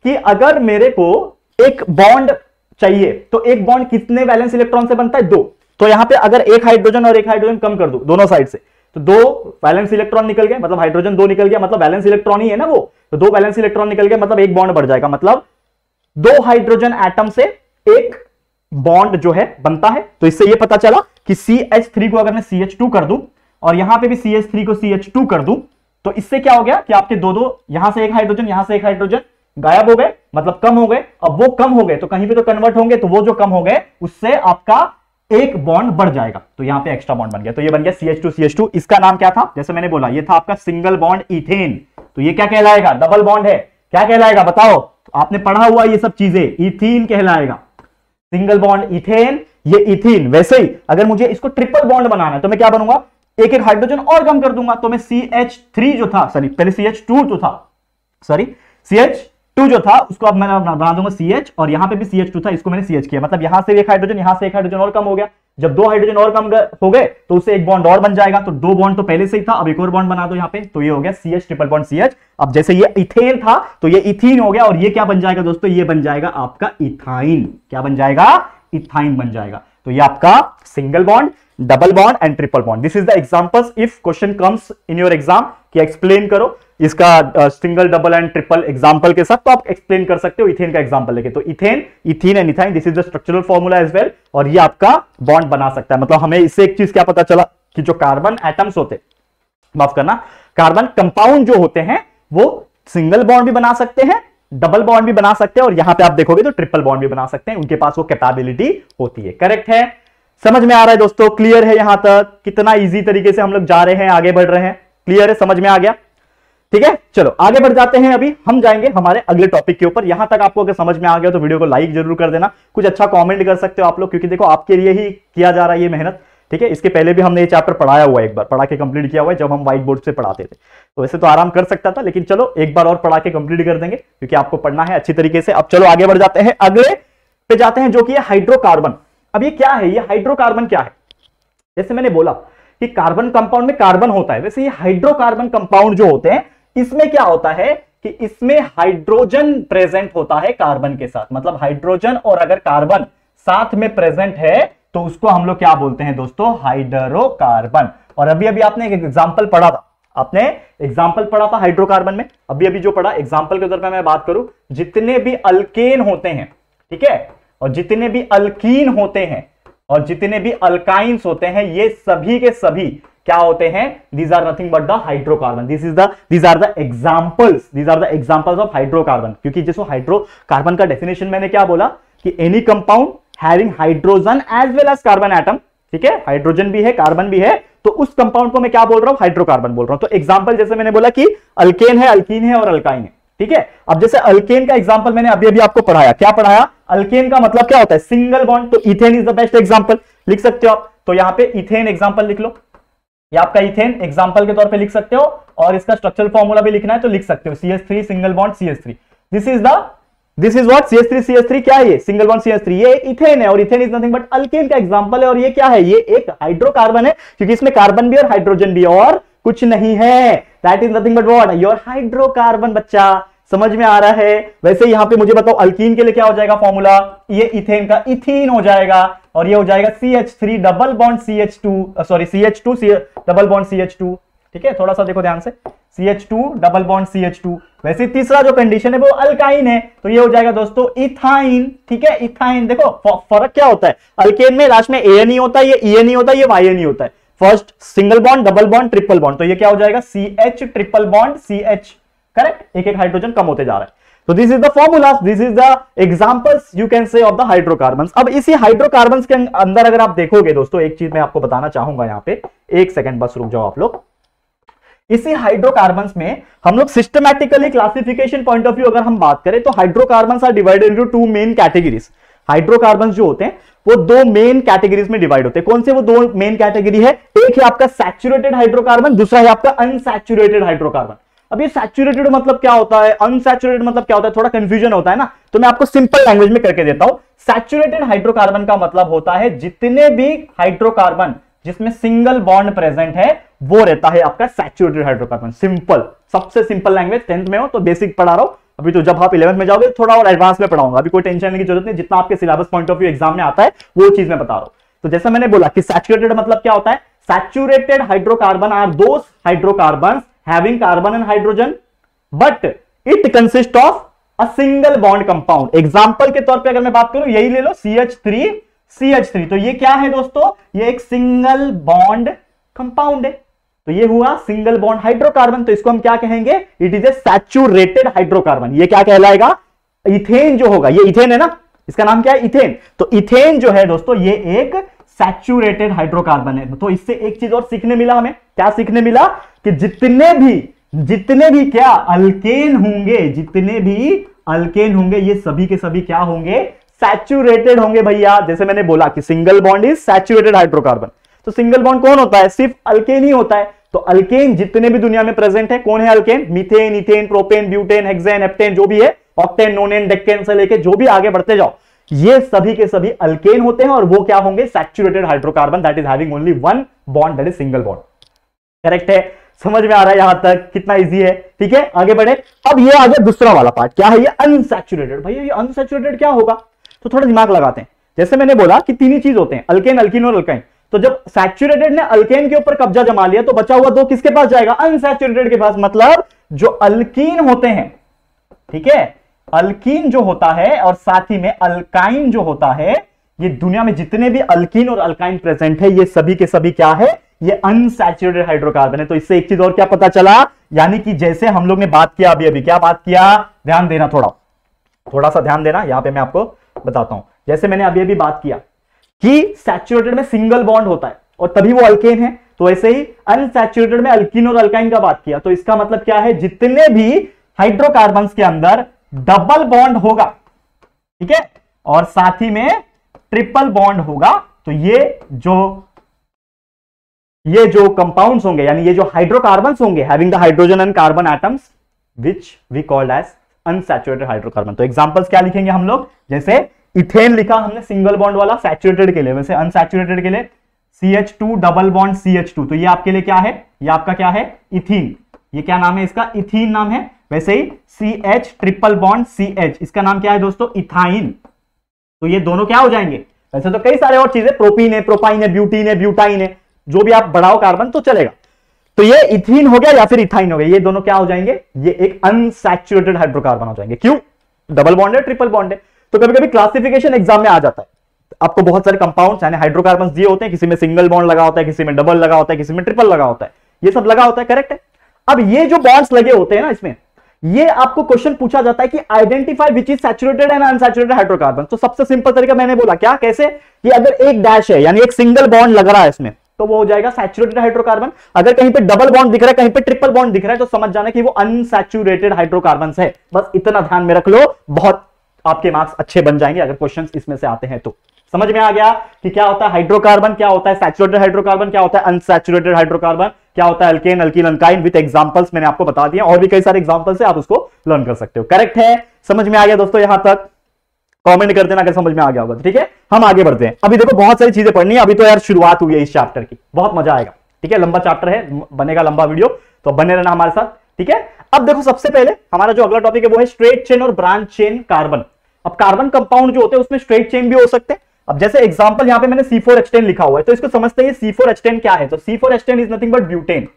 Speaker 1: कि अगर मेरे को एक बॉन्ड चाहिए तो एक बॉन्ड कितने वैलेंस इलेक्ट्रॉन से बनता है? दो। तो यहाँ पे अगर एक हाइड्रोजन और एक हाइड्रोजन कम कर दो, दोनों साइड से तो दो बैलेंस इलेक्ट्रॉन निकल गए मतलब हाइड्रोजन दो निकल गया मतलब बैलेंस इलेक्ट्रॉन ही है ना वो? तो दो बैलेंस इलेक्ट्रॉन निकल गया मतलब एक बॉन्ड बढ़ जाएगा मतलब दो हाइड्रोजन एटम से एक बॉन्ड जो है बनता है। तो इससे ये पता चला कि CH3 को अगर मैं CH2 कर दूँ और यहाँ पे भी सी एच थ्री को सी एच टू कर दूँ तो इससे क्या हो गया कि आपके दो दो यहाँ से एक हाइड्रोजन यहाँ से एक हाइड्रोजन गायब हो गए मतलब कम हो गए। अब वो कम हो गए तो कहीं पे तो कन्वर्ट होंगे तो वो जो कम हो गए, उससे आपका एक बॉन्ड बढ़ जाएगा। तो यहाँ पे एक्स्ट्रा बॉन्ड बन गया। तो ये बन गया CH2 CH2 इसका नाम क्या था? जैसे मैंने बोला, ये था आपका सिंगल बॉन्ड इथेन तो ये क्या कहलाएगा? डबल बॉन्ड है। क्या कहलाएगा? बताओ। तो आपने पढ़ा हुआ ये सब चीज़ें इथीन कहलाएगा। सिंगल बॉन्ड इथेन ये इथीन वैसे ही, अगर मुझे इसको ट्रिपल बॉन्ड बनाना है तो मैं क्या बनूँगा? एक एक हाइड्रोजन और कम कर दूँगा तो मैं सी एच थ्री जो था सॉरी पहले सी एच टू जो था सॉरी सी एच टू जो था, उसको अब मैं बना दूँगा सी एच और यहाँ पे भी सी एच टू था, इसको मैंने सी एच किया। मतलब यहाँ से एक हाइड्रोजन यहाँ से एक हाइड्रोजन और कम हो गया। जब दो हाइड्रोजन और कम हो गए तो उससे एक बॉन्ड और बन जाएगा। तो दो बॉन्ड तो पहले से ही था, अब एक और बॉन्ड बना दो यहाँ पे तो ये हो गया C H triple bond C H अब जैसे ये इथेन था तो ये इथीन हो गया, और ये क्या बन जाएगा दोस्तों? ये बन जाएगा आपका इथाइन क्या बन जाएगा? इथाइन बन जाएगा। तो ये आपका single bond double bond and triple bond this is the examples if question comes in your exam कि एक्सप्लेन करो। इसका single double and triple example के साथ तो आप एक्सप्लेन कर सकते हो इथेन का एग्जांपल लेके। तो ethane, ethene and ethyne this is the structural formula as well और ये आपका बॉन्ड बना सकता है। मतलब हमें इससे एक चीज़ क्या पता चला कि जो कार्बन एटम्स होते माफ़ करना कार्बन कंपाउंड जो होते हैं, वो सिंगल बॉन्ड भी बना सकते हैं डबल बॉन्ड भी बना सकते हैं, और यहाँ पे आप देखोगे तो ट्रिपल बॉन्ड भी बना सकते हैं। उनके पास वो कैपेबिलिटी होती है। करेक्ट है? समझ में आ रहा है दोस्तों? क्लियर है यहाँ तक? कितना इजी तरीके से हम लोग जा रहे हैं, आगे बढ़ रहे हैं। क्लियर है? समझ में आ गया? ठीक है? चलो, आगे बढ़ जाते हैं अभी। हम जाएँगे हमारे अगले टॉपिक के ऊपर। यहाँ तक आपको अगर समझ में आ गया तो वीडियो को लाइक ज़रूर कर देना। कुछ अच्छा कमेंट कर सकते हो आप लोग, क्योंकि देखो, आपके लिए ही किया जा रहा है ये मेहनत। ठीक है? इसके पहले भी हमने ये चैप्टर पढ़ाया हुआ है एक बार। पढ़ा के कंप्लीट किया हुआ है, जब हम व्हाइट बोर्ड से पढ़ाते थे। तो वैसे तो आराम कर सकता था, लेकिन चलो, एक बार और पढ़ा के कंप्लीट कर देंगे, क्योंकि आपको पढ़ना है, अच्छी तरीके से। अब चलो, आगे बढ़ जाते हैं। अगले पे जाते हैं, जो कि हाइड्रोकार्बन अब ये क्या है? ये हाइड्रोकार्बन क्या है? जैसे मैंने बोला कि कार्बन कंपाउंड में कार्बन होता है। वैसे ये हाइड्रोकार्बन कंपाउंड जो होते हैं, इसमें क्या होता है कि इसमें हाइड्रोजन प्रेजेंट होता है कार्बन के साथ। मतलब हाइड्रोजन और अगर कार्बन साथ में प्रेजेंट है तो उसको हम लोग क्या बोलते हैं दोस्तों? हाइड्रोकार्बन और अभी अभी आपने एक एग्ज़ाम्पल पढ़ा था। आपने एग्ज़ाम्पल पढ़ा था हाइड्रोकार्बन में? अभी अभी जो पढ़ा एग्ज़ाम्पल के तौर पर मैं बात करूँ, जितने भी अल्केन होते हैं, ठीक है? और जितने भी अल्कीन होते हैं और जितने भी अल्काइंस होते हैं, ये सभी के सभी क्या होते हैं? These are nothing but the hydrocarbon this is these are the examples these are the examples of hydrocarbon क्योंकि जैसे हाइड्रोकार्बन का डेफिनेशन मैंने क्या बोला? कि any compound having hydrogen as well as carbon atom ठीक है? हाइड्रोजन भी है कार्बन भी है तो उस कंपाउंड को मैं क्या बोल रहा हूँ? हाइड्रोकार्बन बोल रहा हूँ। तो एग्ज़ाम्पल जैसे मैंने बोला कि अल्केन है अल्कीन है और अल्काइन है। ठीक है? अब जैसे अल्केन का एग्ज़ाम्पल मैंने अभी अभी आपको पढ़ाया। क्या पढ़ाया? अल्केन का मतलब क्या होता है? सिंगल बॉन्ड तो ethane is the best example लिख सकते हो आप? तो यहाँ पे इथेन एग्जांपल लिख लो। ये आपका इथेन एग्जांपल के तौर पे लिख सकते हो और इसका स्ट्रक्चरल फॉर्मूला भी लिखना है तो लिख सकते हो। CH3 single bond CH3 this is the this is what CH3 CH3 क्या है ये? सिंगल बॉन्ड CH3 ये इथेन है और ethane is nothing but alkane का एग्ज़ाम्पल है और ये क्या है? ये एक हाइड्रोकार्बन है, क्योंकि इसमें कार्बन भी और हाइड्रोजन भी और कुछ नहीं है। That is nothing but what your hydrocarbon बच्चा। समझ में आ रहा है? वैसे यहाँ पे मुझे बताओ अल्कीन के लिए क्या हो जाएगा फॉर्मूला ये इथेन का इथीन हो जाएगा, और ये हो जाएगा C H three double bond C H two sorry C H two C double bond C H two ठीक है? थोड़ा सा देखो ध्यान से। C H two double bond C H two वैसे तीसरा जो कंडीशन है, वो अल्काइन है। तो ये हो जाएगा दोस्तों इथाइन ठीक है? इथाइन देखो फ़र्क क्या होता है? अल्केन में लास्ट में ए नहीं होता है, ये ई नहीं होता है, ये वाई नहीं होता है। First single bond, double bond, triple bond. तो ये क्या हो जाएगा? C H triple bond C H correct एक एक हाइड्रोजन कम होते जा रहा है। तो this is the formula this is the examples you can say of the hydrocarbon अब इसी हाइड्रोकार्बन के अंदर अगर आप देखोगे दोस्तों, एक चीज़ मैं आपको बताना चाहूँगा यहाँ पे। एक सेकंड बस रुक जाओ आप लोग। इसी हाइड्रोकार्बन में हम लोग systematically classification point of view अगर हम बात करें तो hydrocarbon are divided into two main categories hydrocarbon जो होते हैं वो दो मेन कैटेगरीज में डिवाइड होते हैं। कौन से वो दो मेन कैटेगरी है? एक है आपका सैचुरेटेड हाइड्रोकार्बन दूसरा है आपका अनसैचुरेटेड हाइड्रोकार्बन अब ये सैचुरेटेड मतलब क्या होता है? अनसैचुरेटेड मतलब क्या होता है? थोड़ा कंफ्यूजन होता है ना? तो मैं आपको सिंपल लैंग्वेज में करके देता हूँ। सैचुरेटेड हाइड्रोकार्बन का मतलब होता है, जितने भी हाइड्रोकार्बन जिसमें सिंगल बॉन्ड प्रेजेंट है, वो रहता है आपका सैचुरेटेड हाइड्रोकार्बन सिंपल सबसे सिंपल लैंग्वेज टेंथ में हो तो बेसिक पढ़ा रहा हूँ। अभी तो जब आप इलेवंथ में जाओगे, थोड़ा और एडवांस में पढ़ाऊँगा। अभी कोई टेंशन लेने की ज़रूरत नहीं, जितना आपके syllabus point of view exam में आता है, वो चीज़ मैं बता रहा हूँ। तो जैसा मैंने बोला कि सैचुरेटेड मतलब क्या होता है? Saturated hydrocarbon are those hydrocarbon having carbon and hydrogen but it consist of a single bond compound example के तौर पे अगर मैं बात करूँ, यही ले लो C H three C H three तो ये क्या है दोस्तों? ये एक सिंगल बॉन्ड कंपाउंड है। तो ये हुआ सिंगल बॉन्ड हाइड्रोकार्बन तो इसको हम क्या कहेंगे? It is a saturated hydrocarbon ये क्या कहलाएगा? इथेन जो होगा, ये इथेन है ना? इसका नाम क्या है? इथेन. तो इथेन जो है दोस्तों, ये एक सैचुरेटेड हाइड्रोकार्बन है। तो इससे एक चीज़ और सीखने मिला हमें। क्या सीखने मिला? कि जितने भी जितने भी क्या अल्केन होंगे, जितने भी अल्केन होंगे, ये सभी के सभी क्या होंगे? सैचुरेटेड होंगे भैया। जैसे मैंने बोला कि single bond is saturated hydrocarbon तो सिंगल बॉन्ड कौन होता है? सिर्फ़ अल्केन ही होता है। तो अल्केन जितने भी दुनिया में प्रेजेंट है, कौन है alkane methane, ethane propane butane hexane heptane जो भी है ऑक्टेन नोनेन डेक्केन से लेके जो भी आगे बढ़ते जाओ, ये सभी के सभी अल्केन होते हैं और वो क्या होंगे? Saturated hydrocarbon that is having only one bond that is single bond correct है? समझ में आ रहा है यहाँ तक? कितना इजी है? ठीक है? आगे बढ़े। अब ये आ गया दूसरा वाला पार्ट क्या है ये? अनसैचुरेटेड भैया, ये अनसैचुरेटेड क्या होगा? तो थोड़ा दिमाग लगाते हैं। जैसे मैंने बोला कि तीन ही चीज़ होते हैं अल्केन अल्किन और अल्काइन तो जब सैचुरेटेड ने अल्केन के ऊपर कब्जा जमा लिया तो बचा हुआ दो किसके पास जाएगा? अनसैचुरेटेड के पास मतलब जो अल्कीन होते हैं, ठीक है? अल्कीन जो होता है और साथ ही में अल्काइन जो होता है, ये दुनिया में जितने भी अल्कीन और अल्काइन प्रेजेंट है, ये सभी के सभी क्या है? ये अनसैचुरेटेड हाइड्रोकार्बन है। तो इससे एक चीज़ और क्या पता चला? यानी कि जैसे हम लोग ने बात किया अभी अभी क्या बात किया? ध्यान देना थोड़ा। थोड़ा सा ध्यान देना, यहाँ पे मैं आपको बताता हूँ। जैसे मैंने अभी अभी बात किया कि सैचुरेटेड में सिंगल बॉन्ड होता है, और तभी वो अल्केन है। तो ऐसे ही अनसैचुरेटेड में अल्किन और अल्काइन का बात किया तो इसका मतलब क्या है? जितने भी हाइड्रोकार्बन के अंदर डबल बॉन्ड होगा, ठीक है? और साथ ही में ट्रिपल बॉन्ड होगा तो ये जो ये जो कंपाउंड्स होंगे, यानी ये जो हाइड्रोकार्बन होंगे having the hydrogen and carbon atoms which we called as unsaturated hydrocarbon तो एग्जांपल्स क्या लिखेंगे हम लोग? जैसे इथेन लिखा हमने सिंगल बॉन्ड वाला सैचुरेटेड के लिए, वैसे अनसैचुरेटेड के लिए C H two double bond C H two तो ये आपके लिए क्या है? ये आपका क्या है? इथीन। ये क्या नाम है इसका? इथीन नाम है। वैसे ही C H triple bond C H इसका नाम क्या है दोस्तों? इथाइन। तो ये दोनों क्या हो जाएँगे? वैसे तो कई सारे और चीज़ें, प्रोपीन है, प्रोपाइन है, ब्यूटीन है, ब्यूटाइन है, जो भी आप बढ़ाओ कार्बन तो चलेगा। तो ये इथीन हो गया या फिर इथाइन हो गया? ये दोनों क्या हो जाएँगे? ये एक अनसैचुरेटेड हाइड्रोकार्बन हो जाएँगे। क्यों? डबल बॉन्ड है ट्रिपल बॉन्ड है। तो कभी कभी क्लासिफिकेशन एग्ज़ाम में आ जाता है। आपको बहुत सारे कंपाउंड यानी हाइड्रोकार्बन दिए होते हैं, किसी में सिंगल बॉन्ड लगा होता है, किसी में डबल लगा होता है, किसी में ट्रिपल लगा होता है। ये सब लगा होता है करेक्ट है? अब ये जो बॉन्ड्स लगे होते हैं ना इसमें, ये आपको क्वेश्चन पूछा जाता है कि identify which is saturated and unsaturated hydrocarbon तो सबसे सिंपल तरीका मैंने बोला, क्या, कैसे? कि अगर एक डैश है, यानी एक सिंगल बॉन्ड लग रहा है इसमें तो वो हो जाएगा सैचुरेटेड हाइड्रोकार्बन अगर कहीं पे डबल बॉन्ड दिख रहा है, कहीं पे ट्रिपल बॉन्ड दिख रहा है तो समझ जाना कि वो अनसैचुरेटेड हाइड्रोकार्बन है। बस इतना ध्यान में रख लो, बहुत आपके मार्क्स अच्छे बन जाएँगे अगर क्वेश्चन इसमें से आते हैं तो। समझ में आ गया कि क्या होता है हाइड्रोकार्बन क्या होता है सैचुरेटेड हाइड्रोकार्बन क्या होता है अनसैचुरेटेड हाइड्रोकार्बन क्या होता है alkane alkene alkyne with examples मैंने आपको बता दिया, और भी कई सारे एग्जांपल्स है, आप उसको लर्न कर सकते हो। करेक्ट है? समझ में आ गया दोस्तों यहाँ तक? कमेंट कर देना अगर समझ में आ गया होगा ठीक है? हम आगे बढ़ते हैं। अभी देखो बहुत सारी चीज़ें पढ़नी है, अभी तो यार शुरुआत हुई है इस चैप्टर की। बहुत मज़ा आएगा, ठीक है? लंबा चैप्टर है, बनेगा लंबा वीडियो तो बने रहना हमारे साथ, ठीक है? अब देखो सबसे पहले हमारा जो अगला टॉपिक है वो है स्ट्रेट चेन और ब्रांच चेन कार्बन अब कार्बन कंपाउंड जो होते हैं, उसमें स्ट्रेट चेन भी हो सकते हैं। अब जैसे एग्जांपल यहाँ पे मैंने C4H10 लिखा हुआ है तो इसको समझते हैं C4H10 क्या है? तो C4H10 is nothing but butane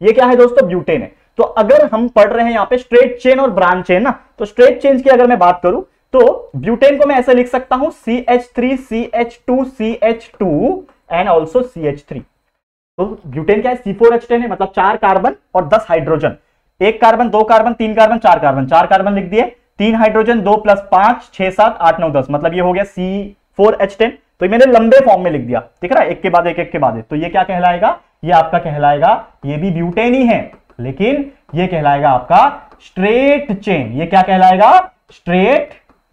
Speaker 1: ये क्या है दोस्तों? ब्यूटेन है। तो अगर हम पढ़ रहे हैं यहाँ पे स्ट्रेट चेन और ब्रांच चेन ना तो स्ट्रेट चेन की अगर मैं बात करूँ तो ब्यूटेन को मैं ऐसे लिख सकता हूँ CH3 CH2 CH2 and also CH3 तो ब्यूटेन क्या है? C4H10 है मतलब चार कार्बन और दस हाइड्रोजन एक कार्बन दो कार्बन तीन कार्बन चार कार्बन चार कार्बन लिख दिए। तीन हाइड्रोजन दो प्लस पाँच, छह, सात, आठ, नौ, दस। मतलब ये हो गया सी फोर एच टेन तो मैंने लंबे फॉर्म में लिख दिया। ठीक है ना? एक के बाद एक एक के बाद तो ये क्या कहलाएगा? ये आपका कहलाएगा, ये भी ब्यूटेन ही है लेकिन ये कहलाएगा आपका स्ट्रेट चेन ये क्या कहलाएगा? स्ट्रेट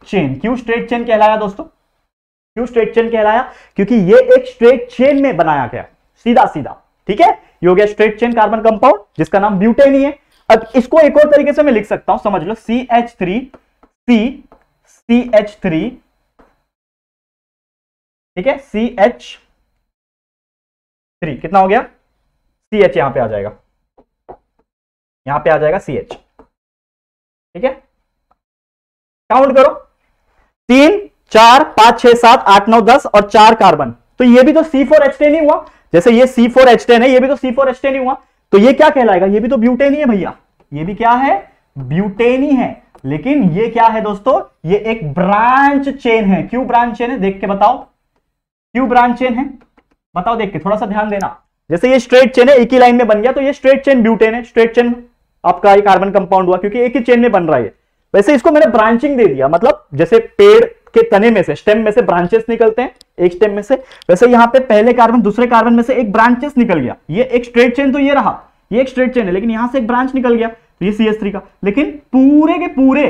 Speaker 1: चेन क्यों स्ट्रेट चेन कहलाया दोस्तों? क्यों स्ट्रेट चेन कहलाया? क्योंकि ये एक स्ट्रेट चेन में बनाया गया। सीधा सीधा ठीक है? ये हो गया स्ट्रेट चेन कार्बन कंपाउंड जिसका नाम ब्यूटेन ही है। अब इसको एक और तरीके से मैं लिख सकता हूँ, समझ लो C H three C C H three ठीक है सी एच थ्री कितना हो गया? सी एच यहाँ पे आ जाएगा। यहाँ पे आ जाएगा सी एच ठीक है? काउंट करो। तीन, चार, पाँच, छह, सात, आठ, नौ, दस और चार कार्बन तो ये भी तो सी फोर एच टेन ही हुआ। जैसे ये सी फोर एच टेन है, ये भी तो सी फोर एच टेन ही हुआ। तो ये क्या कहलाएगा? ये भी तो ब्यूटेन ही है भैया। ये भी क्या है? ब्यूटेन ही। है लेकिन ये क्या है दोस्तों? ये एक ब्रांच चेन है। क्यों ब्रांच चेन है? देख के बताओ। क्यों ब्रांच चेन है? बताओ, देख के, थोड़ा सा ध्यान देना। जैसे ये स्ट्रेट चेन है, एक ही लाइन में बन गया तो ये स्ट्रेट चेन ब्यूटेन है। स्ट्रेट चेन आपका ये कार्बन कंपाउंड हुआ, क्योंकि एक ही चेन में बन रहा है वैसे इसको मैंने ब्रांचिंग दे दिया। मतलब जैसे पेड़ के तने में से स्टेम में से ब्रांचेस निकलते हैं, एक स्टेम में से। वैसे यहाँ पे पहले कार्बन दूसरे कार्बन में से एक ब्रांचेस निकल गया। ये एक स्ट्रेट चेन तो ये रहा। ये एक स्ट्रेट चेन है, लेकिन यहाँ से एक ब्रांच निकल गया। ये सी का। लेकिन पूरे के पूरे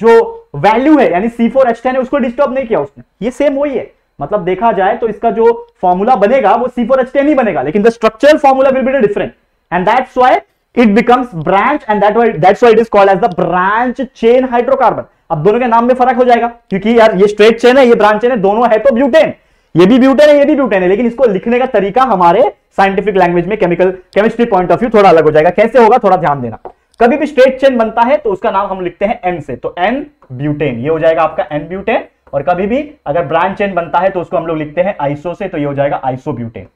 Speaker 1: जो वैल्यू है, यानी सी फोर है, उसको डिस्टर्ब नहीं किया उसने। ये सेम वही है। मतलब देखा जाए तो इसका जो फॉर्मूला बनेगा, वो सी फोर ही बनेगा, लेकिन the structural formula will be different and that's why it becomes branch and that that's why it is called as the branch chain hydrocarbon अब दोनों के नाम में फ़र्क हो जाएगा, क्योंकि यार ये स्ट्रेट चेन है, ये ब्रांच चेन है, दोनों है तो ब्यूटेन ये भी ब्यूटेन है, ये भी ब्यूटेन है, लेकिन इसको लिखने का तरीका हमारे साइंटिफिक लैंग्वेज में chemical chemistry point of view थोड़ा अलग हो जाएगा। कैसे होगा, थोड़ा ध्यान देना। कभी भी स्ट्रेट चेन बनता है तो उसका नाम हम लिखते हैं एन से। तो एन ब्यूटेन ये हो जाएगा आपका एन ब्यूटेन और कभी भी अगर ब्रांच चेन बनता है तो उसको हम लोग लिखते हैं आइसो से तो ये हो जाएगा आइसो ब्यूटेन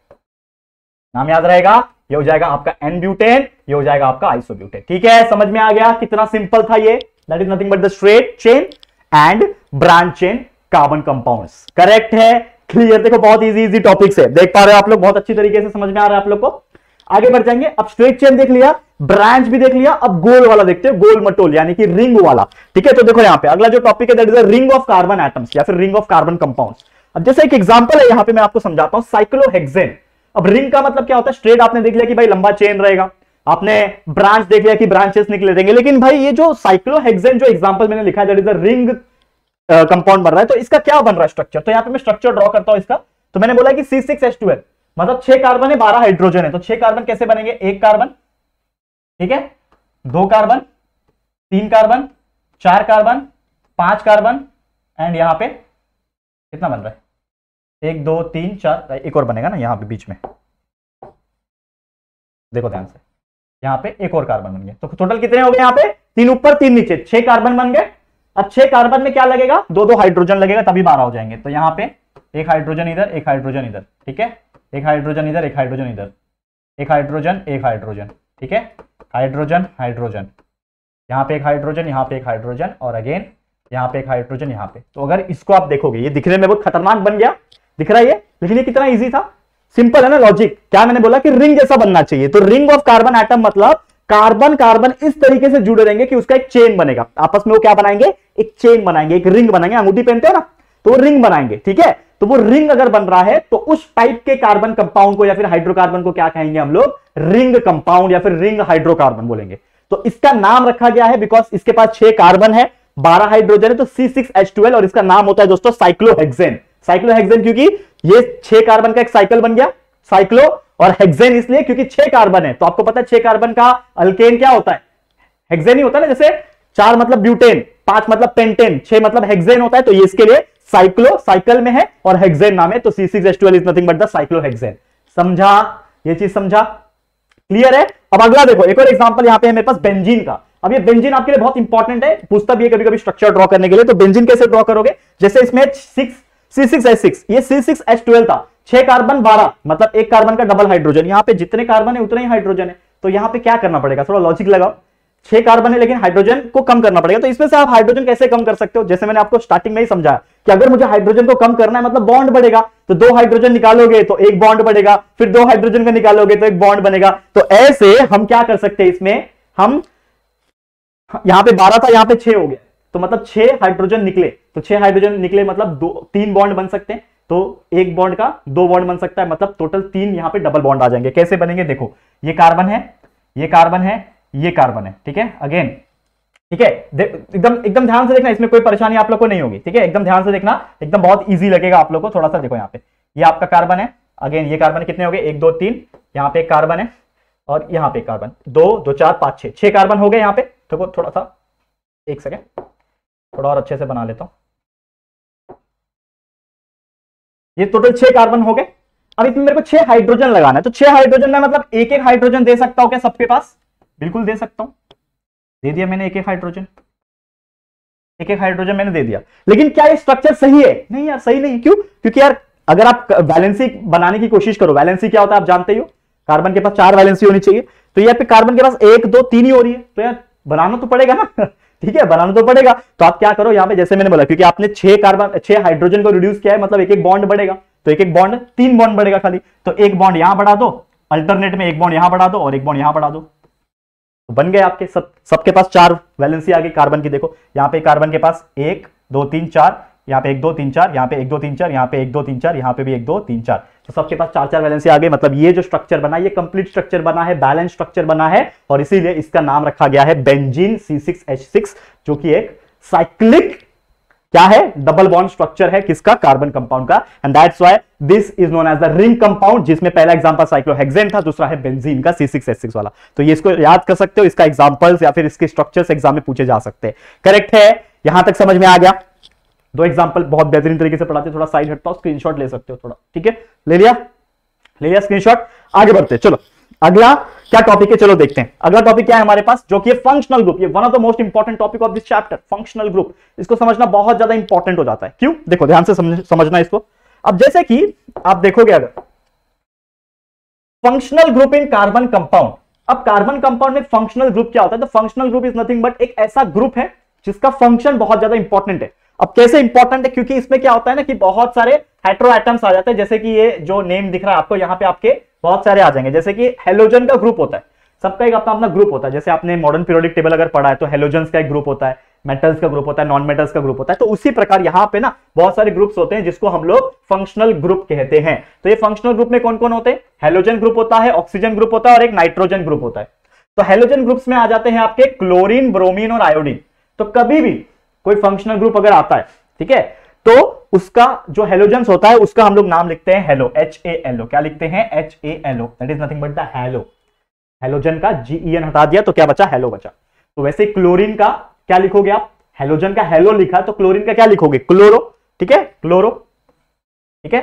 Speaker 1: नाम याद रहेगा, ये हो जाएगा आपका एन ब्यूटेन ये हो जाएगा आपका आइसो ब्यूटेन ठीक है, समझ में आ गया? कितना सिंपल था ये। That is nothing but the straight chain and branch chain carbon compounds correct है? क्लियर देखो, बहुत इजी इजी टॉपिक्स है। देख पा रहे हो आप लोग? बहुत अच्छी तरीके से समझ में आ रहा है आप लोग को। आगे बढ़ जाएँगे। अब स्ट्रेट चेन देख लिया ब्रांच भी देख लिया, अब गोल वाला देखते हैं, गोल मटोल, यानी कि रिंग वाला। ठीक है? तो देखो यहाँ पे, अगला जो टॉपिक है is ring of carbon atoms या फिर रिंग ऑफ़ कार्बन कंपाउंड्स अब जैसे एक एग्जांपल है, यहाँ पे मैं आपको समझाता हूँ साइक्लोहेक्सेन अब रिंग का मतलब क्या होता है? स्ट्रेट आपने देख लिया कि भाई लंबा चेन रहेगा। आपने ब्रांच देख लिया कि ब्रांचेस निकले देंगे। लेकिन भाई, ये जो साइक्लोहेक्सेन जो एग्जांपल मैंने लिखा है रिंग कंपाउंड बन रहा है तो इसका क्या बन रहा है स्ट्रक्चर तो यहाँ पे मैं स्ट्रक्चर ड्रॉ करता हूँ इसका। तो मैंने बोला कि सी सिक्स एच टू मतलब छह कार्बन है, बारह हाइड्रोजन है। तो छह कार्बन कैसे बनेंगे? एक कार्बन ठीक है? दो कार्बन तीन कार्बन चार कार्बन पाँच कार्बन एंड यहाँ पे कितना बन रहा है? एक, दो, तीन, चार, एक और बनेगा ना यहाँ पे बीच में। देखो ध्यान से। यहाँ पे एक और कार्बन बन गया। तो टोटल कितने हो गए यहाँ पे? तीन ऊपर, तीन नीचे। छह कार्बन बन गए। अब छह कार्बन में क्या लगेगा? दो दो हाइड्रोजन लगेगा, तभी बारह हो जाएँगे। तो यहाँ पे एक हाइड्रोजन इधर, एक हाइड्रोजन इधर, ठीक है? एक हाइड्रोजन इधर, एक हाइड्रोजन इधर। एक हाइड्रोजन एक हाइड्रोजन ठीक है? हाइड्रोजन हाइड्रोजन यहाँ पे एक हाइड्रोजन यहाँ पे एक हाइड्रोजन और अगेन यहाँ पे एक हाइड्रोजन यहाँ पे। तो अगर इसको आप देखोगे, ये दिखने में बहुत खतरनाक बन गया। दिख रहा है ये? लेकिन ये कितना इजी था। सिंपल है ना लॉजिक। क्या मैंने बोला कि रिंग जैसा बनना चाहिए? तो रिंग ऑफ़ कार्बन एटम मतलब कार्बन कार्बन इस तरीके से जुड़े रहेंगे कि उसका एक चेन बनेगा। आपस में वो क्या बनाएँगे? एक चेन बनाएँगे, एक रिंग बनाएँगे। अंगूठी पहनते हो ना? तो वो रिंग बनाएँगे, ठीक है? तो वो रिंग अगर बन रहा है तो उस टाइप के कार्बन कंपाउंड को या फिर हाइड्रोकार्बन को क्या कहेंगे हम लोग? रिंग कंपाउंड या फिर रिंग हाइड्रोकार्बन बोलेंगे। तो इसका नाम रखा गया है बिकॉज़ इसके पास छह कार्बन है, बारह हाइड्रोजन है तो सी सिक्स एच और इसका नाम होता है दोस्तों साइक्लोहेक्सेन साइक्लोहेक्सेन क्योंकि ये छह कार्बन का एक साइकिल बन गया साइक्लो और हेक्सेन इसलिए क्योंकि छह कार्बन है। तो आपको पता है छह कार्बन का अल्केन क्या होता है? हेक्सेन ही होता है ना, जैसे चार मतलब ब्यूटेन पाँच मतलब पेंटेन छह मतलब हेक्सेन होता है तो ये इसके लिए साइक्लो साइकिल में है और हेक्सेन नाम है तो C six H twelve is nothing but the cyclohexane समझा? ये चीज़ समझा? क्लियर है? अब अगला देखो, एक और एग्जांपल यहाँ पे है मेरे पास बेंजीन का। अब ये बेंजीन आपके लिए बहुत इंपॉर्टेंट है, पूछता भी है कभी कभी स्ट्रक्चर ड्रॉ करने के लिए तो बेंजीन कैसे ड्रॉ करोगे? जैसे इसमें six C six H six ये सी सिक्स एच ट्वेल्व था। छह कार्बन बारह मतलब एक कार्बन का डबल हाइड्रोजन यहाँ पे जितने कार्बन है, उतने ही हाइड्रोजन है। तो यहाँ पे क्या करना पड़ेगा? थोड़ा लॉजिक लगाओ। छह कार्बन है, लेकिन हाइड्रोजन को कम करना पड़ेगा। तो इसमें से आप हाइड्रोजन कैसे कम कर सकते हो? जैसे मैंने आपको स्टार्टिंग में ही समझाया कि अगर मुझे हाइड्रोजन को कम करना है मतलब बॉन्ड बढ़ेगा तो दो हाइड्रोजन निकालोगे तो एक बॉन्ड बढ़ेगा, फिर दो हाइड्रोजन का निकालोगे तो एक बॉन्ड बनेगा। तो ऐसे हम क्या कर सकते हैं इसमें? हम, यहाँ पे बारह था, यहाँ पे छह हो गया। तो मतलब छह हाइड्रोजन निकले। तो छह हाइड्रोजन निकले मतलब दो, तीन बॉन्ड बन सकते हैं। तो एक बॉन्ड का दो बॉन्ड बन सकता है। मतलब टोटल तीन यहाँ पे डबल बॉन्ड आ जाएँगे। कैसे बनेंगे? देखो, ये कार्बन है, ये कार्बन है, ये कार्बन है। ठीक है? अगेन ठीक है? एकदम एकदम ध्यान से देखना, इसमें कोई परेशानी आप लोग को नहीं होगी। ठीक है? एकदम ध्यान से देखना, एकदम बहुत इजी लगेगा आप लोग को। थोड़ा सा देखो यहाँ पे। ये आपका कार्बन है। अगेन ये कार्बन कितने हो गए? एक, दो, तीन। यहाँ पे एक कार्बन है और यहाँ पे कार्बन दो दो, चार, पाँच, छह। छह कार्बन हो गए यहाँ पे। देखो, थोड़ा सा, एक सेकेंड थोड़ा और अच्छे से बना लेता हूँ। ये टोटल छह कार्बन हो गए। अब इसमें मेरे को छह हाइड्रोजन लगाना है। तो छह हाइड्रोजन में मतलब एक एक हाइड्रोजन दे सकता हूँ क्या सबके पास? बिल्कुल दे सकता हूँ। दे दिया मैंने एक एक हाइड्रोजन एक एक हाइड्रोजन मैंने दे दिया। लेकिन क्या ये स्ट्रक्चर सही है? नहीं यार, सही नहीं। क्यों? क्योंकि यार, अगर आप वैलेंसी बनाने की कोशिश करो वैलेंसी क्या होता है आप जानते ही हो? कार्बन के पास चार वैलेंसी होनी चाहिए। तो यार पे कार्बन के पास एक, दो, तीन ही हो रही है। तो यार, बनाना तो पड़ेगा ना। *laughs* ठीक है, बनाना तो पड़ेगा। तो आप क्या करो, यहाँ पे जैसे मैंने बोला, क्योंकि आपने छह कार्बन, छह हाइड्रोजन को रिड्यूस किया है मतलब एक एक बॉन्ड बढ़ेगा। तो एक एक बॉन्ड तीन बॉन्ड बढ़ेगा खाली। तो एक बॉन्ड यहाँ बढ़ा दो अल्टरनेट में एक बॉन्ड यहाँ बढ़ा दो और एक बॉन्ड यहाँ बढ़ा दो। तो बन गए आपके सब, सबके पास चार वैलेंसी आ गई कार्बन की। देखो, यहाँ पे कार्बन के पास एक, दो, तीन, चार, यहाँ पे एक, दो, तीन, चार, यहाँ पे एक, दो, तीन, चार, यहाँ पे एक, दो, तीन, चार, यहाँ पे भी एक, दो, तीन, चार। तो सबके पास चार चार वैलेंसी आ गई मतलब ये जो स्ट्रक्चर बना, ये कंप्लीट स्ट्रक्चर बना है बैलेंस स्ट्रक्चर बना है और इसीलिए इसका नाम रखा गया है benzene C six H six जो कि एक साइक्लिक क्या है? डबल बॉन्ड स्ट्रक्चर है किसका? कार्बन कंपाउंड का। And that's why this is known as the ring compound जिसमें पहला एग्जांपल साइक्लोहेक्सेन था, दूसरा है बेंजीन का C6H6 वाला। तो ये इसको याद कर सकते हो, इसका एग्जांपल्स या फिर इसके स्ट्रक्चर्स एग्ज़ाम में पूछे जा सकते हैं। करेक्ट है? यहाँ तक समझ में आ गया? दो एग्जांपल बहुत बेहतरीन तरीके से पढ़ाते थोड़ा साइड हटता हूँ स्क्रीनशॉट ले सकते हो थोड़ा। ठीक है? ले लिया? ले लिया स्क्रीनशॉट आगे बढ़ते चलो। अगला क्या टॉपिक है? चलो देखते हैं। अगला टॉपिक क्या है हमारे पास? जो कि फंक्शनल ग्रुप ये one of the most important topic of this chapter functional group इसको समझना बहुत ज़्यादा इंपॉर्टेंट हो जाता है। क्यों? देखो ध्यान से समझ, समझना इसको। अब जैसे कि आप देखोगे अगर functional group in carbon compound अब कार्बन कंपाउंड में फंक्शनल ग्रुप क्या होता है? तो functional group is nothing but एक ऐसा ग्रुप है जिसका फ़ंक्शन बहुत ज़्यादा इंपॉर्टेंट है। अब कैसे इंपॉर्टेंट है? क्योंकि इसमें क्या होता है ना कि बहुत सारे हेट्रो एटम्स आ जाते हैं। जैसे कि ये जो नेम दिख रहा है आपको, यहाँ पे आपके बहुत सारे आ जाएँगे। जैसे कि हेलोजन का ग्रुप होता है। सबका एक अपना अपना ग्रुप होता है। जैसे आपने मॉडर्न पीरियोडिक टेबल अगर पढ़ा है तो हेलोजन का एक ग्रुप होता है मेटल्स का ग्रुप होता है नॉन मेटल्स का ग्रुप होता है। तो उसी प्रकार यहाँ पे ना बहुत सारे ग्रुप्स होते हैं, जिसको हम लोग फंक्शनल ग्रुप कहते हैं। तो ये फंक्शनल ग्रुप में कौन कौन होते हैं? हेलोजन ग्रुप होता है ऑक्सीजन ग्रुप होता है और एक नाइट्रोजन ग्रुप होता है। तो हेलोजन ग्रुप्स में आ जाते हैं आपके क्लोरीन ब्रोमीन और आयोडीन तो कभी भी कोई फंक्शनल ग्रुप अगर आता है, ठीक है? तो उसका जो हेलोजेंस होता है, उसका हम लोग नाम लिखते हैं halo H A L O क्या लिखते हैं? H A L O that is nothing but the halo halogen का जीईएन हटा दिया तो क्या बचा? हेलो बचा। तो वैसे क्लोरीन का क्या लिखोगे आप? हेलोजन का हेलो लिखा तो क्लोरीन का क्या लिखोगे? क्लोरो ठीक है? क्लोरो ठीक है?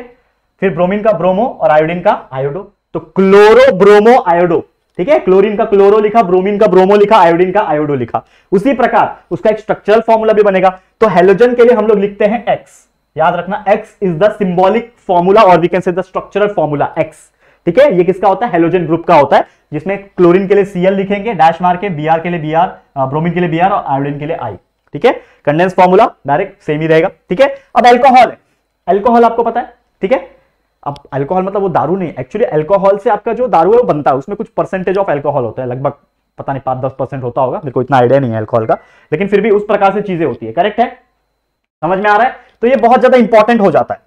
Speaker 1: फिर ब्रोमीन का ब्रोमो और आयोडीन का आयोडो तो क्लोरो ब्रोमो आयोडो ठीक है? क्लोरीन का क्लोरो लिखा, ब्रोमीन का ब्रोमो लिखा, आयोडीन का आयोडो लिखा। उसी प्रकार उसका एक स्ट्रक्चरल फॉर्मूला भी बनेगा। तो हेलोजन के लिए हम लोग लिखते हैं एक्स याद रखना X is the symbolic formula और we can say structural formula X ठीक है? ये किसका होता है? हेलोजन ग्रुप का होता है, जिसमें क्लोरीन के लिए सीएल लिखेंगे डैश मार के बीआर के लिए बीआर ब्रोमीन के लिए बीआर और आयोडीन के लिए आई ठीक है? कंडेंस फॉर्मूला डायरेक्ट सेम ही रहेगा। ठीक है? अब एल्कोहल एल्कोहल आपको पता है? ठीक है? अब अल्कोहल मतलब वो दारू नहीं एक्चुअली अल्कोहल से आपका जो दारू है वो बनता है, उसमें कुछ परसेंटेज ऑफ़ अल्कोहल होता है, लगभग पता नहीं पाँच दस परसेंट होता होगा, मेरे को इतना आइडिया नहीं है अल्कोहल का, लेकिन फिर भी उस प्रकार से चीज़ें होती है करेक्ट है? समझ में आ रहा है? तो ये बहुत ज़्यादा इंपॉर्टेंट हो जाता है।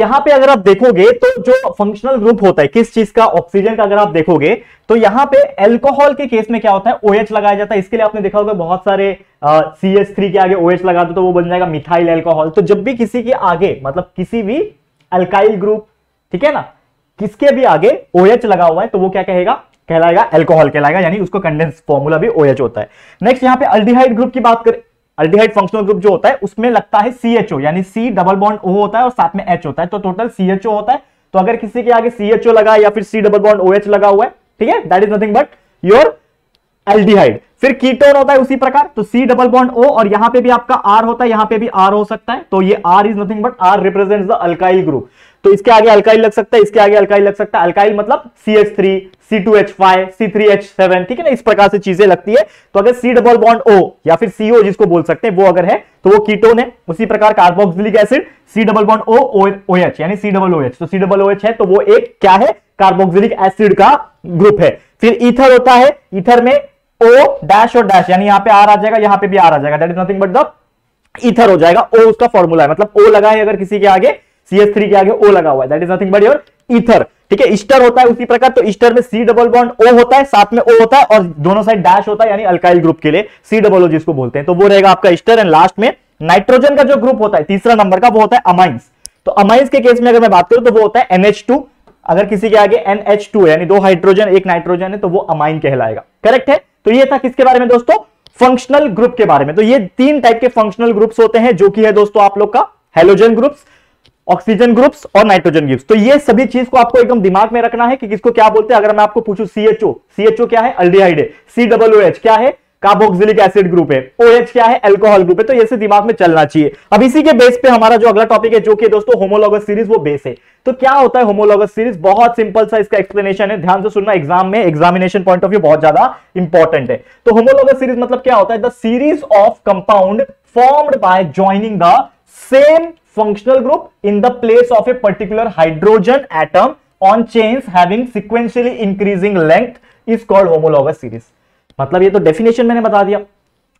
Speaker 1: यहाँ पे अगर आप देखोगे तो जो फंक्शनल ग्रुप होता है, किस चीज़ का ऑक्सीजन का अगर आप देखोगे तो यहाँ पे एल्कोहल के केस में क्या होता है? ओएच लगाया जाता है। इसके लिए आपने देखा होगा बहुत सारे सी एच थ्री के आगे ओएच लगा दो तो वो बन जाएगा मिथाइल एल्कोहल तो जब भी किसी के आगे मतलब किसी भी अल्काइल ग्रुप ठीक है ना? किसके भी आगे ओ OH लगा हुआ है तो वो क्या कहेगा? कहलाएगा एल्कोहल कहलाएगा, यानी उसको कंडेंस फॉर्मूला भी ओ OH होता है। नेक्स्ट यहाँ पे अल्डिहाइड ग्रुप की बात करें। अल्डिहाइड फंक्शनल ग्रुप जो होता है, उसमें लगता है सीएचओ यानी सी डबल बॉन्ड ओ होता है और साथ में एच होता है। तो टोटल सीएचओ होता है। तो अगर किसी के आगे सीएचओ लगा या फिर C double bond O OH लगा हुआ है, ठीक है? That is nothing but your aldehyde फिर कीटोन होता है उसी प्रकार तो सी डबल बॉन्ड ओ और यहाँ पे भी आपका आर होता है, यहाँ पे भी आर हो सकता है। तो ये R is nothing but R represents the alkyl group तो इसके आगे अल्काइल लग सकता है इसके आगे अल्काइल लग सकता है। अल्काइल मतलब CH3, C2H5, C3H7 ठीक है ना? इस प्रकार से चीज़ें लगती है। तो अगर सी डबल बॉन्ड ओ या फिर सीओ जिसको बोल सकते हैं वो अगर है तो वो कीटोन है। उसी प्रकार carboxylic acid C double bond O OH यानी C डबल OH तो C डबल OH है तो वो एक क्या है? कार्बोक्सिलिक एसिड का ग्रुप है। फिर ईथर होता है ईथर में ओ डैश और डैश यानी यहाँ पे आर आ जाएगा यहाँ पे भी आर आ जाएगा। That is nothing but the ether हो जाएगा। ओ उसका फॉर्मूला है। मतलब ओ लगा है अगर किसी के आगे CH3 के आगे O लगा हुआ है। That is nothing but your ether ठीक है? ईस्टर होता है उसी प्रकार। तो ईस्टर में सी डबल बॉन्ड ओ होता है, साथ में ओ होता है, और दोनों साइड डैश होता है, यानी अल्काइल ग्रुप के लिए सी डबल ओ जिसको बोलते हैं। तो वो रहेगा आपका ईस्टर एंड लास्ट में नाइट्रोजन का जो ग्रुप होता है, तीसरा नंबर का, वो होता है अमाइंस तो अमाइंस के केस में अगर मैं बात करूँ तो वो होता है NH2 अगर किसी के आगे NH2 है, यानी दो हाइड्रोजन एक नाइट्रोजन है तो वो अमाइन कहलाएगा। करेक्ट है? तो ये था किसके बारे में दोस्तों? फंक्शनल ग्रुप के बारे में। तो ये तीन टाइप के फंक्शनल ग्रुप्स होते हैं, जो कि है दोस्तों आप लोग का हेलोजन ग्रुप्स ऑक्सीजन ग्रुप्स और नाइट्रोजन ग्रुप्स तो ये सभी चीज़ को आपको एकदम दिमाग में रखना है कि किसको क्या बोलते हैं। अगर मैं आपको पूछूँ सीएचओ सीएचओ क्या है? अल्डिहाइड सी डबल एच क्या है? कार्बोक्सिलिक एसिड ग्रुप है। OH क्या है? अल्कोहल ग्रुप है। तो ये दिमाग में चलना चाहिए। अब इसी के बेस पे हमारा जो अगला टॉपिक है, जो कि दोस्तों होमोलॉगस सीरीज़ वो बेस है। तो क्या होता है होमोलॉगस सीरीज़ बहुत सिंपल सा इसका एक्सप्लेनेशन है। ध्यान से सुनना एग्ज़ाम में। एग्जामिनेशन पॉइंट ऑफ़ व्यू बहुत ज़्यादा इंपॉर्टेंट है। तो होमोलॉगस सीरीज़ मतलब क्या होता है? The series of compound formed by joining the same functional group in the place of a particular hydrogen atom on chains having sequentially increasing length is called homologous series मतलब ये तो definition मैंने बता दिया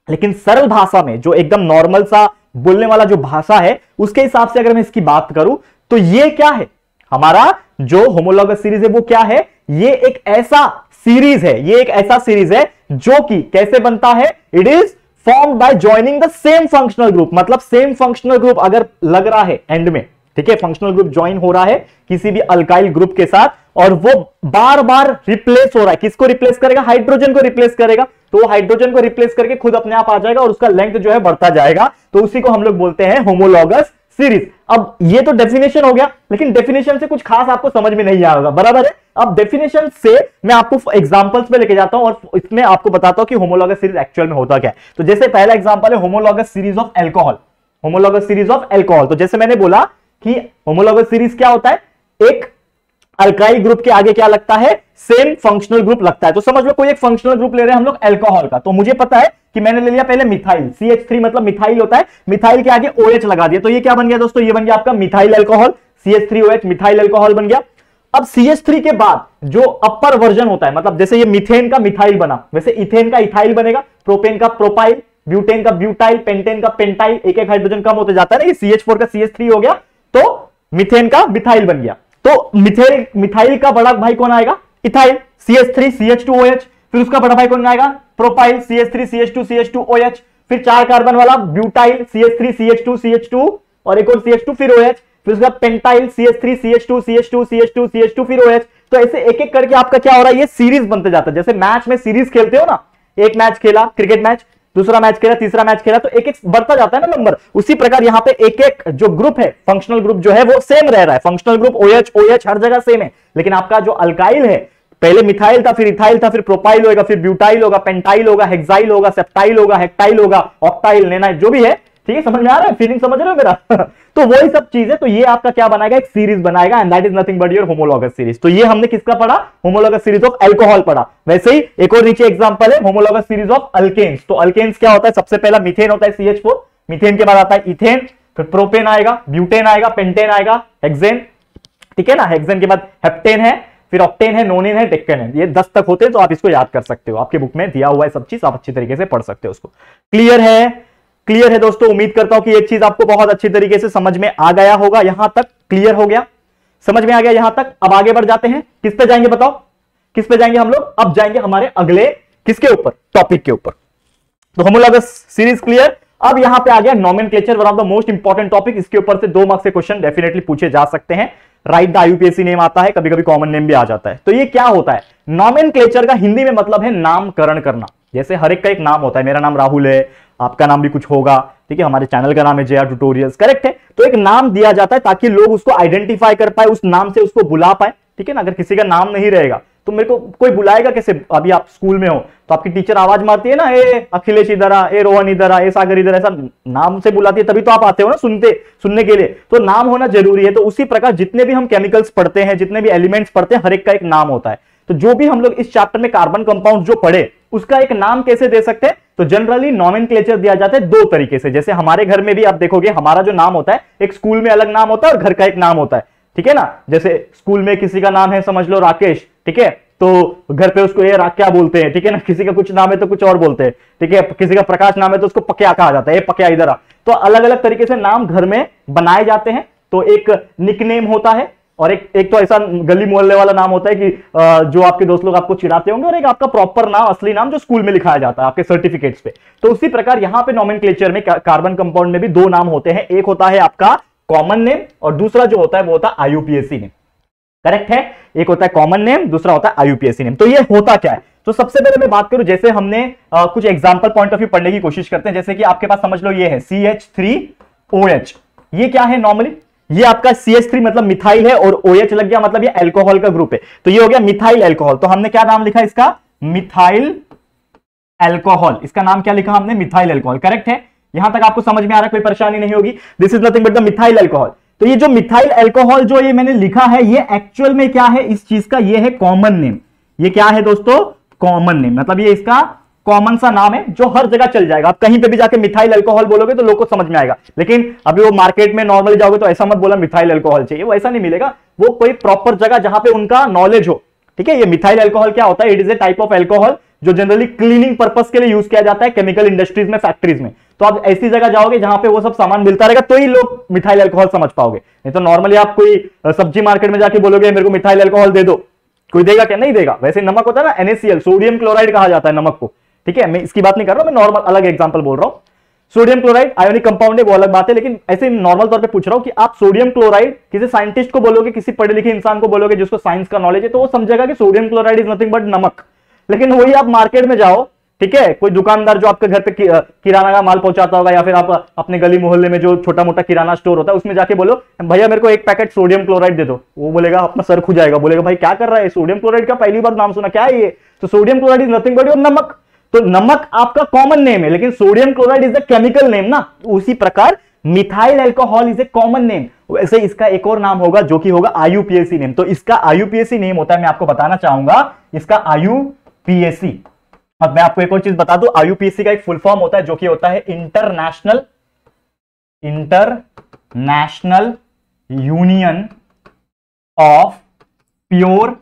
Speaker 1: लेकिन सरल भाषा में जो एकदम नॉर्मल सा बोलने वाला जो भाषा है उसके हिसाब से अगर मैं इसकी बात करूँ तो ये क्या है हमारा जो होमोलॉगस सीरीज़ है वो क्या है ये एक ऐसा सीरीज़ है ये एक ऐसा सीरीज़ है जो कि कैसे बनता है it is form by joining the same functional group मतलब सेम फंक्शनल ग्रुप अगर लग रहा है एंड में, ठीक है? फंक्शनल ग्रुप ज्वाइन हो रहा है किसी भी अल्काइल ग्रुप के साथ और वो बार बार रिप्लेस हो रहा है। किसको रिप्लेस करेगा? हाइड्रोजन को रिप्लेस करेगा। तो हाइड्रोजन को रिप्लेस करके खुद अपने आप आ जाएगा और उसका लेंथ जो है बढ़ता जाएगा। तो उसी को हम लोग बोलते हैं होमोलॉगस सीरीज़ अब ये तो डेफिनेशन हो गया, लेकिन डेफिनेशन से कुछ खास आपको समझ में नहीं आएगा, बराबर है? अब डेफिनेशन से मैं आपको एग्जांपल्स में लेके जाता हूँ और इसमें आपको बताता हूँ कि होमोलॉगस सीरीज़ एक्चुअल में होता क्या है। तो जैसे पहला एग्जांपल है homologous series of alcohol homologous series of alcohol तो जैसे मैंने बोला कि होमोलॉगस सीरीज़ क्या होता है? एक अल्काइल ग्रुप के आगे क्या लगता है? सेम फंक्शनल ग्रुप लगता है। तो समझ लो कोई एक फंक्शनल ग्रुप ले रहे हैं हम लोग एल्कोहल का। तो मुझे पता है कि मैंने ले लिया पहले मिथाइल CH3 मतलब मिथाइल होता है। मिथाइल के आगे OH लगा दिया। तो ये क्या बन गया दोस्तों? ये बन गया आपका methyl alcohol CH3OH methyl alcohol बन गया। अब CH3 के बाद जो अपर वर्जन होता है मतलब जैसे ये मिथेन का मिथाइल बना, वैसे इथेन का इथाइल बनेगा। प्रोपेन का प्रोपाइल ब्यूटेन का ब्यूटाइल पेंटेन का पेंटाइल एक एक हाइड्रोजन कम होते जाता है ना। CH4 का CH3 हो गया। तो मिथेन का मिथाइल बन गया। तो मिथेल मिथाइल का बड़ा भाई कौन आएगा इथाइल CH3 CH2OH फिर उसका बड़ा भाई कौन आएगा प्रोपाइल CH3 CH2 CH2OH फिर चार कार्बन वाला ब्यूटाइल CH3 CH2 CH2 और एक और CH2 फिर OH फिर उसका pentyl CH3 CH2 CH2 CH2 CH2 फिर ओ एच तो ऐसे एक एक करके आपका क्या हो रहा है ये सीरीज़ बनते जाता है जैसे मैच में सीरीज़ खेलते हो ना एक मैच खेला क्रिकेट मैच दूसरा मैच खेला, तीसरा मैच खेला तो एक एक बढ़ता जाता है ना नंबर उसी प्रकार यहाँ पे एक एक जो ग्रुप है फंक्शनल ग्रुप जो है, वो सेम रह रहा है। फंक्शनल ग्रुप ओएच ओएच हर जगह सेम है। लेकिन आपका जो अल्काइल है, पहले मिथाइल था, फिर इथाइल था, फिर प्रोपाइल होगा फिर ब्यूटाइल होगा पेंटाइल होगा हेक्साइल होगा सेप्टाइल होगा हेक्टाइल होगा ऑक्टाइल लेना जो भी है ठीक है, समझ में आ रहा है? फीलिंग समझ रहे हो मेरा? *laughs* तो वही सब चीज़ें तो ये आपका क्या बनाएगा? एक सीरीज़ बनाएगा and that is nothing but your homologous series तो ये हमने किसका पढ़ा? होमोलॉगस सीरीज़ ऑफ़ एल्कोहल पढ़ा। वैसे ही एक और नीचे एग्जांपल है होमोलॉगस सीरीज़ ऑफ़ अल्केन्स तो अल्केन्स क्या होता है? सबसे पहला मिथेन होता है CH4 मिथेन के बाद आता है इथेन फिर प्रोपेन आएगा ब्यूटेन आएगा पेंटेन आएगा हेक्सेन ठीक है ना? हेक्सेन के बाद हेप्टेन है, फिर ऑक्टेन है नोनिन है टेक्टेन है. ये दस तक होते हैं तो आप इसको याद कर सकते हो। आपके बुक में दिया हुआ है सब चीज़, आप अच्छी तरीके से पढ़ सकते हो उसको। क्लियर है? क्लियर है दोस्तों, उम्मीद करता हूँ कि ये चीज़ आपको बहुत अच्छी तरीके से समझ में आ गया होगा। यहाँ तक क्लियर हो गया। समझ में आ गया यहाँ तक। अब आगे बढ़ जाते हैं। किस पे जाएँगे बताओ? किस पे जाएँगे हम लोग? अब जाएँगे हमारे अगले किसके ऊपर? टॉपिक के ऊपर। तो होमोलॉगस सीरीज़ क्लियर अब यहाँ पे आ गया nomenclature one of the most important topic इसके ऊपर से दो मार्क्स के क्वेश्चन डेफिनेटली पूछे जा सकते हैं। राइट द यूपीएससी नेम आता है कभी कभी कॉमन नेम भी आ जाता है। तो ये क्या होता है? नॉमिन का हिंदी में मतलब है नामकरण करना। जैसे हर एक का एक नाम होता है। मेरा नाम राहुल है आपका नाम भी कुछ होगा, ठीक है? हमारे चैनल का नाम है जे आर ट्यूटोरियल्स करेक्ट है? तो एक नाम दिया जाता है ताकि लोग उसको आइडेंटिफाई कर पाए, उस नाम से उसको बुला पाए, ठीक है ना? अगर किसी का नाम नहीं रहेगा तो मेरे को कोई बुलाएगा कैसे? अभी आप स्कूल में हो तो आपकी टीचर आवाज़ मारती है ना, ए, अखिलेश इधर आ, ए, रोहन इधर आ, ए, सागर इधर ऐसा नाम से बुलाती है, तभी तो आप आते हो ना सुनते, सुनने के लिए। तो नाम होना ज़रूरी है तो उसी प्रकार जितने भी हम केमिकल्स पढ़ते हैं, जितने भी एलिमेंट्स पढ़ते हैं, हर एक का एक नाम होता है। तो जो भी हम लोग इस चैप्टर में कार्बन कंपाउंड जो पढ़े, उसका एक नाम कैसे दे सकते हैं? तो जनरली नॉमिन दिया जाता है दो तरीके से। जैसे हमारे घर में भी आप देखोगे, हमारा जो नाम होता है, एक स्कूल में अलग नाम होता है और घर का एक नाम होता है। ठीक है ना? जैसे स्कूल में किसी का नाम है, समझ लो, राकेश। ठीक है? तो घर पे उसको ये क्या बोलते हैं? ठीक है ना? *laughs* किसी का कुछ नाम है तो कुछ और बोलते हैं। ठीक है? किसी का प्रकाश नाम है तो उसको पक्या कहा जाता है। पक्या, इधर आ। तो अलग अलग तरीके से नाम घर में बनाए जाते हैं। तो एक निकनेम होता है और एक एक तो ऐसा गली मोहल्ले वाला नाम होता है कि जो आपके दोस्त लोग आपको चिढ़ाते होंगे और एक आपका प्रॉपर नाम, असली नाम जो स्कूल में लिखाया जाता है, आपके सर्टिफिकेट्स पे। तो उसी प्रकार यहाँ पे नॉमिन में कार्बन कंपाउंड में भी दो नाम होते हैं। एक होता है आपका कॉमन नेम और दूसरा जो होता है वो होता है आईयूपीएससी नेम करेक्ट है? एक होता है कॉमन नेम दूसरा होता है आईयूपीएससी नेम तो ये होता क्या है? तो सबसे पहले मैं बात करूँ, जैसे हमने कुछ एग्ज़ाम्पल पॉइंट ऑफ़ व्यू पढ़ने की कोशिश करते हैं, जैसे कि आपके पास समझ लो ये है C H three O H ये क्या है नॉर्मली ये आपका CH3 मतलब मिथाइल है और OH लग गया मतलब ये अल्कोहल का ग्रुप है। तो ये हो गया मिथाइल अल्कोहल तो हमने क्या नाम लिखा इसका? मिथाइल अल्कोहल इसका नाम क्या लिखा हमने? मिथाइल अल्कोहल करेक्ट है? यहाँ तक आपको समझ में आ रहा कोई परेशानी नहीं होगी। This is nothing but the methyl alcohol तो ये जो मिथाइल अल्कोहल जो ये मैंने लिखा है, ये एक्चुअल में क्या है? इस चीज़ का ये है कॉमन नेम ये क्या है दोस्तों? कॉमन नेम मतलब ये इसका कॉमन सा नाम है, जो हर जगह चल जाएगा। आप कहीं पे भी जाके मिथाइल अल्कोहल बोलोगे तो लोग को समझ में आएगा। लेकिन अभी वो मार्केट में नॉर्मली जाओगे तो ऐसा मत बोला मिथाइल अल्कोहल चाहिए। वो ऐसा नहीं मिलेगा। वो कोई प्रॉपर जगह जहाँ पे उनका नॉलेज हो। ठीक है, ये मिथाइल अल्कोहल क्या होता है? It is a type of alcohol जो जनरली क्लीनिंग पर्पज के लिए यूज़ किया जाता है केमिकल इंडस्ट्रीज़ में फैक्ट्रीज में। तो आप ऐसी जगह जाओगे जहाँ पे वो सब सामान मिलता रहेगा तो ही लोग मिथाइल अल्कोहल समझ पाओगे। नहीं तो नॉर्मली आप कोई सब्ज़ी मार्केट में जाके बोलोगे, मेरे को मिथाइल अल्कोहल दे दो। कोई देगा क्या? नहीं देगा। वैसे नमक होता है ना एनएसीएल सोडियम क्लोराइड कहा जाता है नमक को। ठीक है मैं इसकी बात नहीं कर रहा हूँ मैं नॉर्मल अलग एग्ज़ाम्पल बोल रहा हूँ। सोडियम क्लोराइड आयोनिक कंपाउंड है वो अलग बात है लेकिन ऐसे नॉर्मल तौर पे पूछ रहा हूँ कि आप सोडियम क्लोराइड किसी साइंटिस्ट को बोलोगे किसी पढ़े लिखे इंसान को बोलोगे जिसको साइंस का नॉलेज है तो वो समझेगा कि sodium chloride is nothing but नमक। लेकिन वही आप मार्केट में जाओ ठीक है कोई दुकानदार जो आपके घर पे कि, किराना का माल पहुंचाता होगा या फिर आप अपने गली मोहल्ले में जो छोटा मोटा किराना स्टोर होता है उसमें जाके बोलो भैया मेरे को एक पैकेट सोडियम क्लोराइड दे दो। वो बोलेगा अपना सर खुद जाएगा। बोलेगा भाई क्या कर रहा है? सोडियम क्लोराइड का पहली बार नाम सुना क्या है ये? तो sodium chloride is nothing but your नमक। तो नमक आपका कॉमन नेम है, लेकिन sodium chloride is a chemical name ना? उसी प्रकार methyl alcohol is a common name वैसे इसका एक और नाम होगा जो कि होगा आयुपीएससी नेम तो इसका आयुपीएससी नेम होता है, मैं आपको बताना चाहूँगा, इसका आयुपीएससी अब मैं आपको एक और चीज़ बता दूँ आयुपीएससी का एक फुल फॉर्म होता है जो कि होता है international international union of pure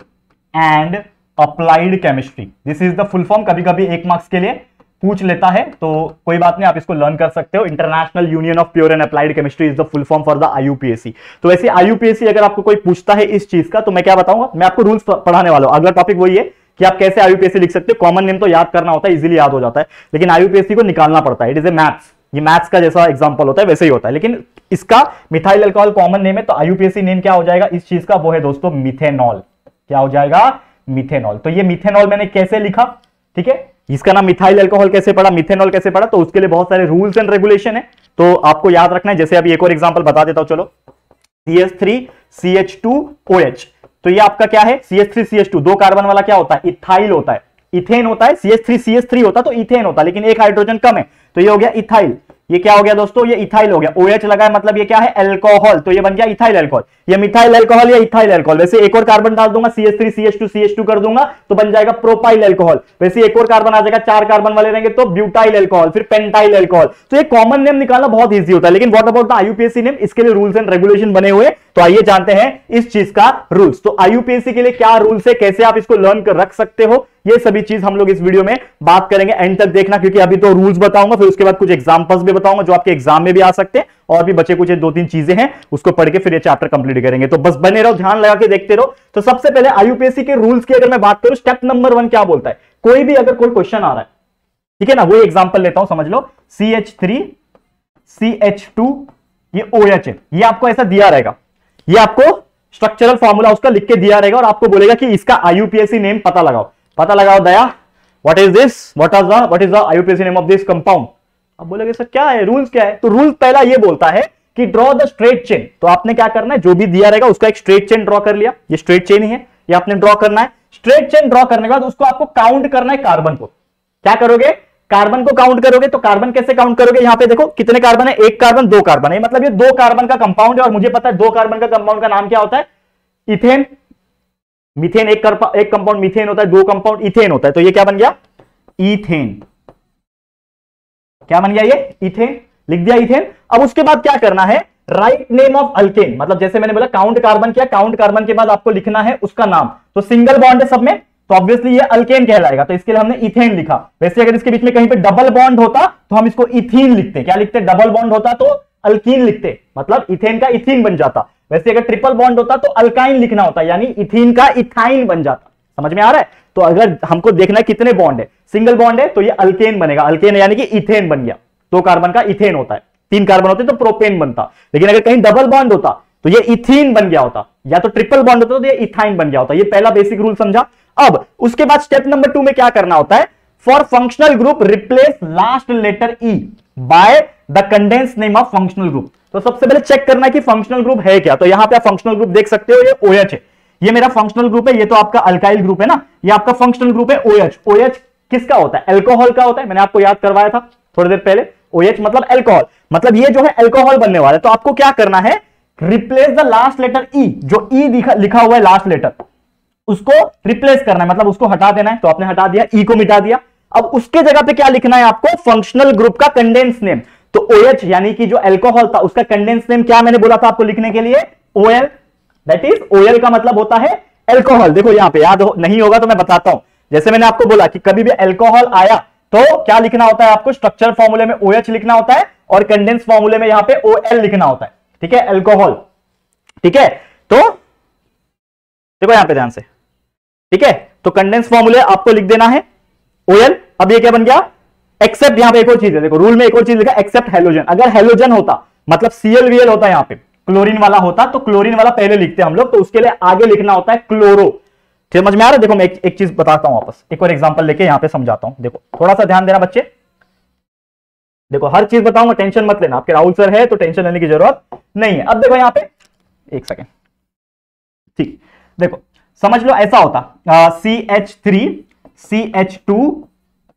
Speaker 1: and applied chemistry this is the full form कभी कभी एक मार्क्स के लिए पूछ लेता है तो कोई बात नहीं, आप इसको लर्न कर सकते हो। International union of pure and applied chemistry is the full form for the IUPSC तो वैसे आईयूपीएससी अगर आपको कोई पूछता है इस चीज़ का तो मैं क्या बताऊँगा? मैं आपको रूल्स पढ़ाने वाला हूँ। अगला टॉपिक वही है कि आप कैसे आईयूपीएससी लिख सकते हो। कॉमन नेम तो याद करना होता है इजिली याद हो जाता है, लेकिन आईयूपीएससी को निकालना पड़ता है। इट इज़ ए मैथ्स ये मैथ्स का जैसा एग्जांपल होता है, वैसे ही होता है। लेकिन इसका मिथाइल अल्कोहल कॉमन नेम है तो आईयूपीएससी नेम क्या हो जाएगा? इस चीज़ का वो है दोस्तों मिथेनॉल क्या हो जाएगा? मिथेनॉल। तो ये मिथेनॉल मैंने कैसे लिखा? ठीक है? इसका नाम मिथाइल अल्कोहल कैसे पड़ा? मिथेनॉल कैसे पड़ा? तो उसके लिए बहुत सारे रूल्स एंड रेगुलेशन है। तो आपको याद रखना है, जैसे अभी एक और एग्ज़ाम्पल बता देता हूँ, चलो। CH3CH2OH तो ये आपका क्या है? CH3CH2 दो कार्बन वाला क्या होता है? इथाइल होता है। इथेन होता है CH3CH3 होता है तो इथेन होता लेकिन एक हाइड्रोजन कम है। तो ये हो गया इथाइल ये क्या हो गया दोस्तों? ये इथाइल हो गया. OH लगा है मतलब ये क्या है? एल्कोहल तो ये बन गया इथाइल एल्कोहल ये मिथाइल एल्कोहल या इथाइल एल्कोहल वैसे एक और कार्बन डाल दूँगा CH3 CH2 CH2 कर दूँगा तो बन जाएगा प्रोपाइल एल्कोहल वैसे एक और कार्बन आ जाएगा, चार कार्बन वाले रहेंगे तो ब्यूटाइल एल्कोहल फिर पेंटाइल एल्कोहल तो ये कॉमन नेम निकालना बहुत ईजी होता है, लेकिन what about the IUPSC name इसके लिए रूल्स एंड रेगुलेशन बने हुए तो आइए जानते हैं इस चीज़ का रूल्स तो आईयूपीएससी के लिए क्या रूल्स है? कैसे आप इसको लर्न कर रख सकते हो? ये सभी चीज़ हम लोग इस वीडियो में बात करेंगे. एंड तक देखना, क्योंकि अभी तो रूल्स बताऊँगा फिर उसके बाद कुछ एग्जांपल्स भी बताऊँगा जो आपके एग्ज़ाम में भी आ सकते हैं और भी बचे कुछ दो तीन चीज़ें हैं, उसको पढ़ के फिर ये चैप्टर कंप्लीट करेंगे। तो बस बने रहो, ध्यान लगा के देखते रहो। तो सबसे पहले आईयूपीएससी के रूल्स की अगर मैं बात करूँ स्टेप नंबर वन क्या बोलता है? कोई भी अगर कोई क्वेश्चन आ रहा है, ठीक है ना, वो एग्ज़ाम्पल लेता हूँ, समझ लो। C H three C H two ये ओ एच है ये आपको ऐसा दिया रहेगा। ये आपको स्ट्रक्चरल फॉर्मूला उसका लिख के दिया रहेगा और आपको बोलेगा कि इसका आईयूपीएससी नेम पता लगाओ। पता लगाओ, दया। What is this what is the is the name of this compound अब बोलेगे, सर, क्या है? रूल्स क्या है? तो रूल पहला ये बोलता है कि ड्रॉ द स्ट्रेट चेन तो आपने क्या करना है? जो भी दिया रहेगा, उसका एक स्ट्रेट चेन ड्रॉ कर लिया। ये स्ट्रेट चेन ही है। ये आपने ड्रॉ करना है। स्ट्रेट चेन ड्रॉ करने के बाद उसको आपको काउंट करना है कार्बन को। क्या करोगे? कार्बन को काउंट करोगे। तो कार्बन कैसे काउंट करोगे? यहाँ पे देखो, कितने कार्बन है? एक कार्बन दो कार्बन है। मतलब ये दो कार्बन का कंपाउंड है और मुझे पता है दो कार्बन का कंपाउंड का नाम क्या होता है? इथेन मिथेन एक कर, एक कंपाउंड मिथेन होता है दो कंपाउंड इथेन होता है तो ये क्या बन गया? इथेन। क्या बन गया ये? इथेन। लिख दिया इथेन। अब उसके बाद क्या करना है? राइट नेम ऑफ़ अल्केन मतलब जैसे मैंने बोला काउंट कार्बन किया काउंट कार्बन के बाद आपको लिखना है उसका नाम। तो सिंगल बॉन्ड है सब में तो ऑब्वियसली ये अल्केन कहलाएगा। तो इसके लिए हमने इथेन लिखा। वैसे अगर इसके बीच में कहीं पे डबल बॉन्ड होता तो हम इसको इथीन लिखते। क्या लिखते? डबल बॉन्ड होता तो अल्कीन लिखते। मतलब इथेन का इथीन बन जाता। वैसे अगर ट्रिपल बॉन्ड होता तो अल्काइन लिखना होता, यानी इथीन का इथाइन बन जाता। समझ में आ रहा है? तो अगर हमको देखना कितने बॉन्ड है। सिंगल बॉन्ड है तो ये अल्केन बनेगा। अल्केन यानी कि इथेन बन गया। दो कार्बन का इथेन होता है। तीन कार्बन होते तो प्रोपेन बनता। लेकिन अगर कहीं डबल बॉन्ड होता तो ये इथीन बन गया होता। या तो ट्रिपल बॉन्ड होता तो ये इथाइन बन गया होता। ये पहला बेसिक रूल समझा। अब, उसके बाद स्टेप नंबर टू में क्या करना होता है? For functional group replace last letter E by the condense name of functional group तो सबसे पहले चेक करना है कि फंक्शनल ग्रुप है क्या। तो यहाँ पे आप फंक्शनल ग्रुप देख सकते हो, ये OH है। ये मेरा फंक्शनल ग्रुप है, ये तो आपका अल्काइल ग्रुप है ना। ये आपका फंक्शनल ग्रुप है OH OH किसका होता है? एल्कोहल का होता है। मैंने आपको याद करवाया था थोड़ी देर पहले। OH मतलब एल्कोहल मतलब ये जो है एल्कोहल बनने वाला है। तो आपको क्या करना है? Replace the last letter E जो ई e लिखा हुआ है लास्ट लेटर उसको रिप्लेस करना है। मतलब उसको हटा देना है। तो आपने हटा दिया। ई e को मिटा दिया। अब उसके जगह पे क्या लिखना है आपको? फंक्शनल ग्रुप का कंडेंस नेम तो OH यानी कि जो एल्कोहल था उसका कंडेंस नेम क्या मैंने बोला था आपको लिखने के लिए? ओएल दैट इज़ ओएल का मतलब होता है एल्कोहल देखो यहाँ पे याद हो, नहीं होगा तो मैं बताता हूँ। जैसे मैंने आपको बोला कि कभी भी एल्कोहल आया तो क्या लिखना होता है आपको? स्ट्रक्चर फॉर्मूले में OH लिखना होता है और कंडेंस फॉर्मूले में यहाँ पे OL लिखना होता है। ठीक है? एल्कोहल ठीक है? तो देखो यहाँ पे ध्यान से। ठीक है? तो कंडेंस फॉर्मूले आपको लिख देना है। ओएल अब ये क्या बन गया? एक्सेप्ट यहाँ पे एक और चीज़ है देखो रूल में एक और चीज़ लिखा एक्सेप्ट हेलोजन अगर हेलोजन होता मतलब सीएलवीएल होता यहाँ पे क्लोरीन वाला होता तो क्लोरीन वाला पहले लिखते हैं हम लोग तो उसके लिए आगे लिखना होता है क्लोरो समझ में आ रहा है? देखो मैं एक, एक चीज़ बताता हूँ वापस। एक और एग्जांपल लेके यहाँ पे समझाता हूँ। देखो थोड़ा सा ध्यान देना बच्चे। देखो हर चीज़ बताऊँगा टेंशन मत लेना। आपके राहुल सर है तो टेंशन लेने की ज़रूरत नहीं है। अब देखो यहाँ पे एक सेकेंड ठीक देखो समझ लो ऐसा होता C H three C H two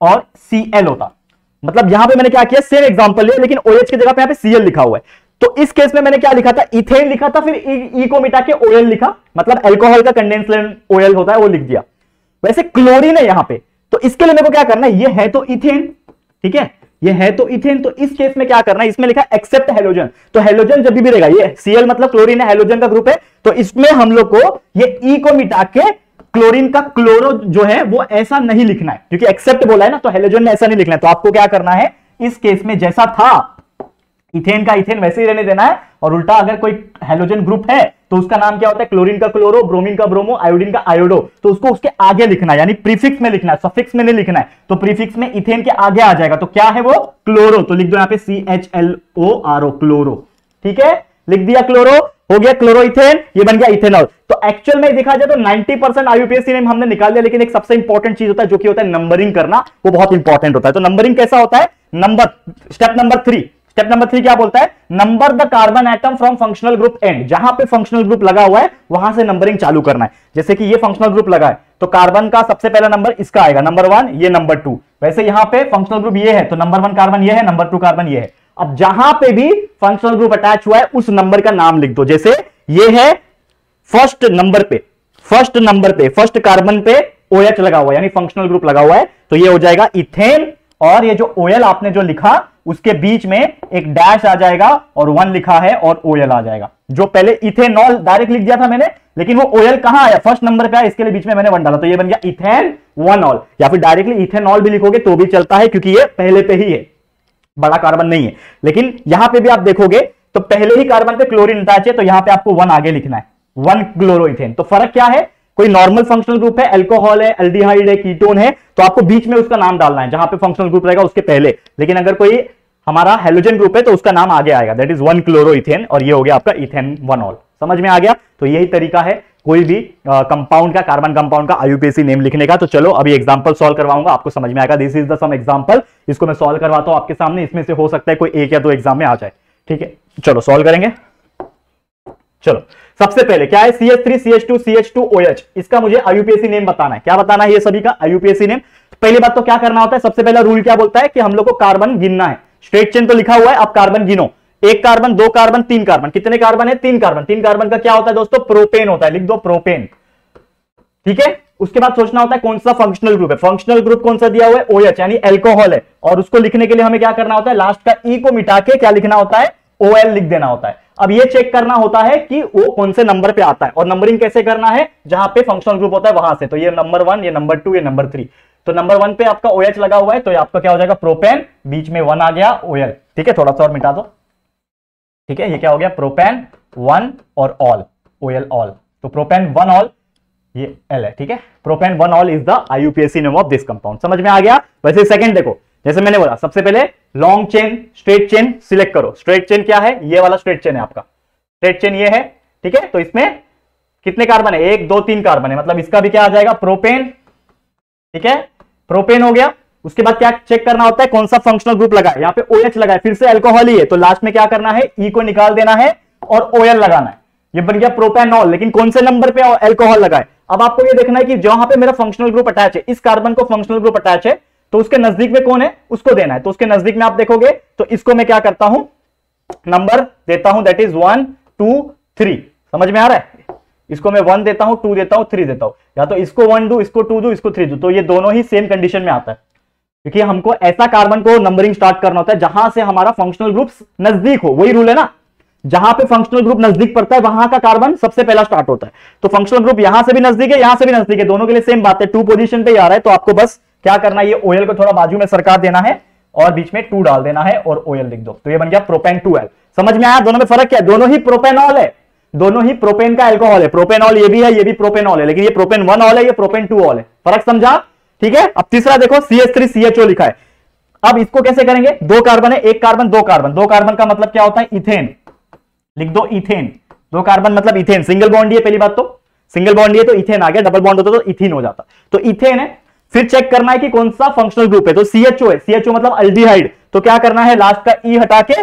Speaker 1: और सी एल होता। मतलब यहाँ पे मैंने क्या किया सेम एग्जांपल लिया, लेकिन ओएच की जगह पे यहाँ पे सीएल लिखा हुआ है। तो इस केस में मैंने क्या लिखा था? इथेन लिखा था, फिर ई को मिटा के ओएल लिखा। मतलब एल्कोहल का कंडेंस ओएल होता है, वो लिख दिया। वैसे क्लोरीन है यहाँ पे। तो इसके लिए मेरे को क्या करना है? ये है तो इथेन ठीक है? ये है तो इथेन तो इस केस में क्या करना है? इसमें लिखा एक्सेप्ट हेलोजन तो हेलोजन जब भी रहेगा, ये सीएल मतलब क्लोरीन है हेलोजन का ग्रुप है। तो इसमें हम लोग को ये ई e को मिटा के क्लोरीन का क्लोरो जो है, वो ऐसा नहीं लिखना है। क्योंकि एक्सेप्ट बोला है ना तो हेलोजन में ऐसा नहीं लिखना है। तो आपको क्या करना है? इस केस में जैसा था, इथेन का इथेन वैसे ही रहने देना है। और उल्टा अगर कोई हेलोजन ग्रुप है तो उसका नाम क्या होता है? क्लोरीन का क्लोरो, ब्रोमीन का ब्रोमो, आयोडीन का आयोडो। तो उसको उसके आगे लिखना है, यानी प्रीफिक्स में लिखना है, सफिक्स में नहीं लिखना है। तो प्रीफिक्स में इथेन के आगे आ जाएगा। तो क्या है वो? क्लोरो। तो लिख दो यहाँ पे C H L O R O chloro. ठीक है? लिख दिया क्लोरो। हो गया क्लोरो इथेन ये बन गया इथेनॉल तो एक्चुअल में देखा जाए तो 90 परसेंट आईयूपीएससी नेम हमने निकाल दिया लेकिन एक सबसे इंपॉर्टेंट चीज़ होता है, जो कि होता है नंबरिंग करना, वो बहुत इंपॉर्टेंट होता है. तो नंबरिंग कैसा होता है? Number step number three step number three क्या बोलता है? Number the carbon atom from functional group and जहाँ पे फंक्शनल ग्रुप लगा हुआ है, वहाँ से नंबरिंग चालू करना है. जैसे कि ये फंक्शनल ग्रुप लगा है तो कार्बन का सबसे पहला नंबर इसका आएगा. नंबर वन ये नंबर टू वैसे यहाँ पे फंक्शनल ग्रुप ये है तो नंबर वन कार्बन ये है नंबर टू कार्बन ये है. अब जहाँ पे भी फंक्शनल ग्रुप अटैच हुआ है, उस नंबर का नाम लिख दो। जैसे ये है फ़र्स्ट नंबर पे फ़र्स्ट नंबर पे फ़र्स्ट कार्बन पे ओ OH लगा हुआ है, यानी फंक्शनल ग्रुप लगा हुआ है तो ये हो जाएगा इथेन और ये जो ओएल आपने जो लिखा, उसके बीच में एक डैश आ जाएगा, और वन लिखा है, और ओएल आ जाएगा। जो पहले इथेनॉल डायरेक्ट लिख दिया था मैंने, लेकिन वो ओएल कहाँ आया? फ़र्स्ट नंबर पे आया, इसके लिए बीच में मैंने वन डाला तो ये बन गया इथेन वन ऑल या फिर डायरेक्टली इथेनॉल भी लिखोगे तो भी चलता है, क्योंकि ये पहले पे ही है। बड़ा कार्बन नहीं है। लेकिन यहाँ पे भी आप देखोगे तो पहले ही कार्बन पे क्लोरीन अटैच है तो यहाँ पे आपको वन आगे लिखना है। One chloroethane. तो फ़र्क क्या है? कोई नॉर्मल फंक्शनल ग्रुप है एल्कोहल है एल्डिहाइड है कीटोन है तो आपको बीच में उसका नाम डालना है, जहाँ पे फंक्शनल ग्रुप रहेगा उसके पहले। लेकिन अगर कोई हमारा हेलोजन ग्रुप है तो उसका नाम आगे आएगा। दैट इज़ वन क्लोरोइथेन और ये हो गया आपका इथेन वन ऑल समझ में आ गया? तो यही तरीका है कोई भी कंपाउंड का कार्बन कंपाउंड का आईयूपीएसी नेम लिखने का तो चलो अभी एग्जांपल सॉल्व करवाऊँगा, आपको समझ में आएगा। This is the some example इसको मैं सॉल्व करवाता हूँ आपके सामने, इसमें से हो सकता है कोई एक या दो एग्ज़ाम में आ जाए। ठीक है? चलो सॉल्व करेंगे। चलो, सबसे पहले क्या है? सी एच थ्री इसका मुझे आईयूपीएससी नेम बताना है। क्या बताना है ये सभी का? आईयूपीएससी नेम पहली बात तो क्या करना होता है? सबसे पहला रूल क्या बोलता है? कि हम लोग को कार्बन गिनना है। स्ट्रेट चेन तो लिखा हुआ है आप कार्बन गिनो। एक कार्बन, दो कार्बन, तीन कार्बन। कितने कार्बन है? तीन कार्बन। तीन कार्बन का क्या होता है दोस्तों? प्रोपेन होता है। लिख दो प्रोपेन। ठीक है? उसके बाद सोचना होता है कौन सा फंक्शनल ग्रुप है। फंक्शनल ग्रुप कौन सा दिया हुआ है? ओएच यानी एल्कोहल है। और उसको लिखने के लिए हमें क्या करना होता है? लास्ट का ई e को मिटा के क्या लिखना होता है? ओएल लिख देना होता है। अब ये चेक करना होता है कि वो कौन से नंबर पे आता है। और नंबरिंग कैसे करना है? जहाँ पे फंक्शनल ग्रुप होता है, वहाँ से। तो ये नंबर वन ये नंबर टू ये नंबर थ्री तो नंबर वन पे आपका ओएच लगा हुआ है तो आपका क्या हो जाएगा? प्रोपेन बीच में वन आ गया ओएल ठीक है? थोड़ा सा और मिटा दो। ठीक है, ये क्या हो गया? प्रोपेन वन और ऑल ओ एल ऑल तो प्रोपेन वन ऑल ये एल है, ठीक है? Propane one ol is the IUPSC name of this compound समझ में आ गया? वैसे सेकंड देखो, जैसे मैंने बोला, सबसे पहले long chain straight chain select करो। स्ट्रेट चेन क्या है? ये वाला स्ट्रेट चेन है आपका। स्ट्रेट चेन ये है, ठीक है? तो इसमें कितने कार्बन है? एक, दो, तीन कार्बन है। मतलब इसका भी क्या आ जाएगा? प्रोपेन ठीक है? प्रोपेन हो गया। उसके बाद क्या चेक करना होता है? कौन सा फंक्शनल ग्रुप लगा है? यहाँ पे ओ OH लगा है, फिर से एल्कोहल ही है। तो लास्ट में क्या करना है? ई e को निकाल देना है और ओएल लगाना है। ये बन गया प्रोपेनॉल लेकिन कौन से नंबर पे एल्कोहल लगा है? अब आपको ये देखना है कि जहाँ पे मेरा फंक्शनल ग्रुप अटैच है, इस कार्बन को फंक्शनल ग्रुप अटैच है तो उसके नज़दीक में कौन है? उसको देना है। तो उसके नज़दीक में आप देखोगे तो इसको मैं क्या करता हूँ? नंबर देता हूँ that is one two three समझ में आ रहा है? इसको मैं वन देता हूँ टू देता हूँ थ्री देता हूँ। या तो इसको वन दू, इसको टू दू, इसको थ्री दू। तो ये दोनों ही सेम कंडीशन में आता है। क्योंकि हमको ऐसा कार्बन को नंबरिंग स्टार्ट करना होता है, जहाँ से हमारा फंक्शनल ग्रुप नज़दीक हो, वही रूल है ना? जहाँ पे फंक्शनल ग्रुप नज़दीक पड़ता है, वहाँ का कार्बन सबसे पहला स्टार्ट होता है। तो फंक्शनल ग्रुप यहाँ से भी नज़दीक है, यहाँ से भी नज़दीक है, दोनों के लिए सेम बात है। टू पोजीशन पे आ रहा है तो आपको बस क्या करना है, ये ओएल को थोड़ा बाजू में सरकार देना है और बीच में टू डाल देना है और ओएल लिख दो। तो ये बन गया प्रोपेन टू एल समझ में आया? दोनों में फ़र्क क्या है? दोनों ही प्रोपेनॉल है। दोनों ही प्रोपेन का एल्कोहल है। प्रोपेनॉल ये भी है, ये भी प्रोपेनॉल है, लेकिन ये प्रोपेन वन ऑल है, ये प्रोपेन टू ऑल है। फ़र्क समझा? ठीक है? अब तीसरा देखो C H three C H O लिखा है। अब इसको कैसे करेंगे? दो कार्बन है, एक कार्बन, दो कार्बन। दो कार्बन का मतलब क्या होता है? इथेन। लिख दो, इथेन। दो कार्बन मतलब इथेन। सिंगल बॉन्ड है पहली बात तो। सिंगल बॉन्ड है तो इथेन आ गया, डबल बॉन्ड होता तो इथिन हो जाता। तो इथेन है। फिर चेक करना है कि कौन सा फंक्शनल ग्रुप है। तो सीएचओ है। सीएचओ मतलब अल्डिहाइड तो क्या करना है? लास्ट का ई e हटा के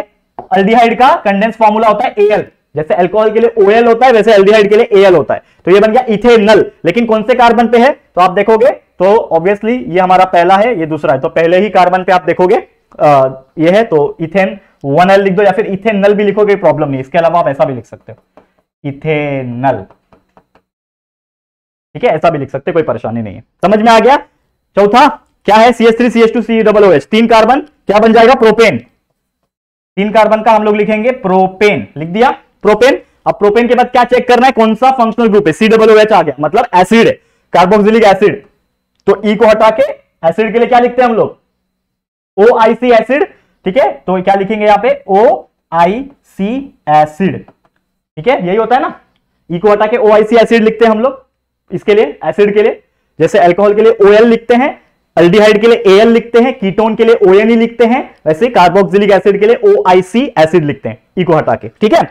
Speaker 1: अल्डिहाइड का कंडेंस फॉर्मूला होता है एल जैसे अल्कोहल के लिए ओएल होता है वैसे एल्डिहाइड के लिए एल होता है। तो ये बन गया इथेनल लेकिन कौन से कार्बन पे है? तो आप देखोगे तो ऑब्वियसली ये हमारा पहला है ये दूसरा है। तो पहले ही कार्बन पे आप देखोगे आ, ये है तो इथेन वन एल लिख दो या फिर इथेनल भी लिखोगे प्रॉब्लम नहीं। इसके अलावा आप ऐसा भी लिख सकते हो। इथेनल ठीक है ऐसा भी लिख सकते कोई परेशानी नहीं है। समझ में आ गया? चौथा क्या है? C S three C S two C double H तीन कार्बन क्या बन जाएगा? प्रोपेन तीन कार्बन का हम लोग लिखेंगे प्रोपेन लिख दिया? प्रोपेन। अब प्रोपेन के बाद क्या चेक करना है? कौन सा फंक्शनल ग्रुप है? सी डबल ओ एच आ गया। मतलब एसिड है। कार्बोक्सिलिक एसिड तो ई e को हटा के एसिड के लिए क्या लिखते हैं हम लोग? ओ आई सी एसिड ठीक है? तो क्या लिखेंगे यहाँ पे? ओ आई सी एसिड ठीक है? यही होता है ना? ई e को हटा के ओ आई सी एसिड लिखते हैं हम लोग। इसके लिए एसिड के लिए। जैसे एल्कोहल के लिए ओ लिखते हैं अल्डिहाइड के लिए एल लिखते हैं कीटोन के लिए ओ लिखते हैं, वैसे कार्बोक्सिलिक एसिड के लिए ओ एसिड लिखते हैं ई को हटा के। ठीक है?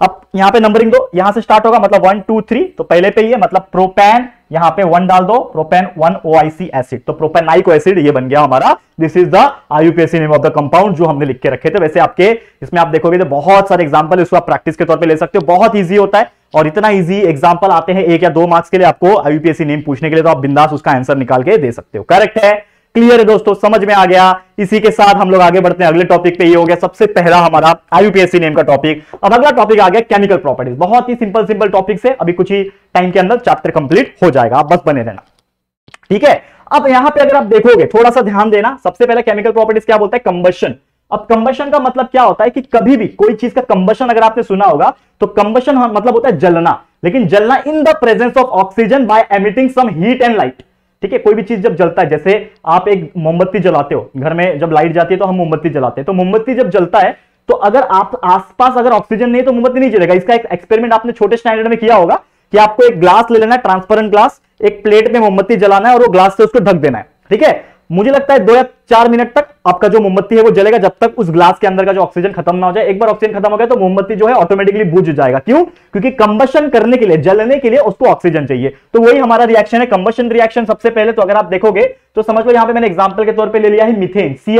Speaker 1: अब यहाँ पे नंबरिंग दो, यहाँ से स्टार्ट होगा मतलब वन टू थ्री तो पहले पे ही है मतलब प्रोपैन यहाँ पे वन डाल दो propane one O I C acid तो प्रोपेनाइक एसिड ये बन गया हमारा। This is the IUPSC name of the compound जो हमने लिख के रखे थे। वैसे आपके, इसमें आप देखोगे तो बहुत सारे एग्ज़ाम्पल इसको आप प्रैक्टिस के तौर पर ले सकते हो। बहुत ईजी होता है और इतना इजी एग्ज़ाम्पल आते हैं एक या दो मार्क्स के लिए आपको आयुपीएससी नेम पूछने के लिए तो आप बिंदास उसका आंसर निकाल के दे सकते हो। करेक्ट है? क्लियर है दोस्तों, समझ में आ गया। इसी के साथ हम लोग आगे बढ़ते हैं। अगले टॉपिक पे ये हो गया सबसे पहला हमारा आयुपीएससी नेम का टॉपिक अब अगला टॉपिक आ गया केमिकल प्रॉपर्टीज़ बहुत ही सिंपल सिंपल टॉपिक से अभी कुछ ही टाइम के अंदर चैप्टर कंप्लीट हो जाएगा। आप बस बने रहना। ठीक है? अब यहाँ पे अगर आप देखोगे थोड़ा सा ध्यान देना। सबसे पहले केमिकल प्रॉपर्टीज़ क्या बोलता है? कंबशन अब कंबशन का मतलब क्या होता है कि कभी भी कोई चीज़ का कंबशन अगर आपने सुना होगा तो कंबशन मतलब होता है जलना। लेकिन जलना in the presence of oxygen by emitting some heat and light ठीक है, कोई भी चीज़ जब जलता है, जैसे आप एक मोमबत्ती जलाते हो, घर में जब लाइट जाती है तो हम मोमबत्ती जलाते हैं तो मोमबत्ती जब जलता है तो अगर आप आसपास अगर ऑक्सीजन नहीं तो मोमबत्ती नहीं जलेगा। इसका एक एक्सपेरिमेंट आपने छोटे स्टैंडर्ड में किया होगा कि आपको एक ग्लास ले लेना है ट्रांसपेरेंट ग्लास एक प्लेट में मोमबत्ती जलाना है और वो ग्लास से उसको ढक देना है, ठीक है? मुझे लगता है दो या चार मिनट तक आपका जो मोमबत्ती है वो जलेगा जब तक उस ग्लास के अंदर का जो ऑक्सीजन खत्म ना हो जाए। एक बार ऑक्सीजन खत्म हो गया तो मोमबत्ती जो है ऑटोमेटिकली बुझ जाएगा। क्यों? क्योंकि कंबशन करने के लिए, जलने के लिए उसको ऑक्सीजन चाहिए। तो वही हमारा रिएक्शन है कंबशन रिएक्शन सबसे पहले। तो अगर आप देखोगे तो समझ लो यहाँ पे मैंने एग्जांपल के तौर पर ले लिया है मिथेन सी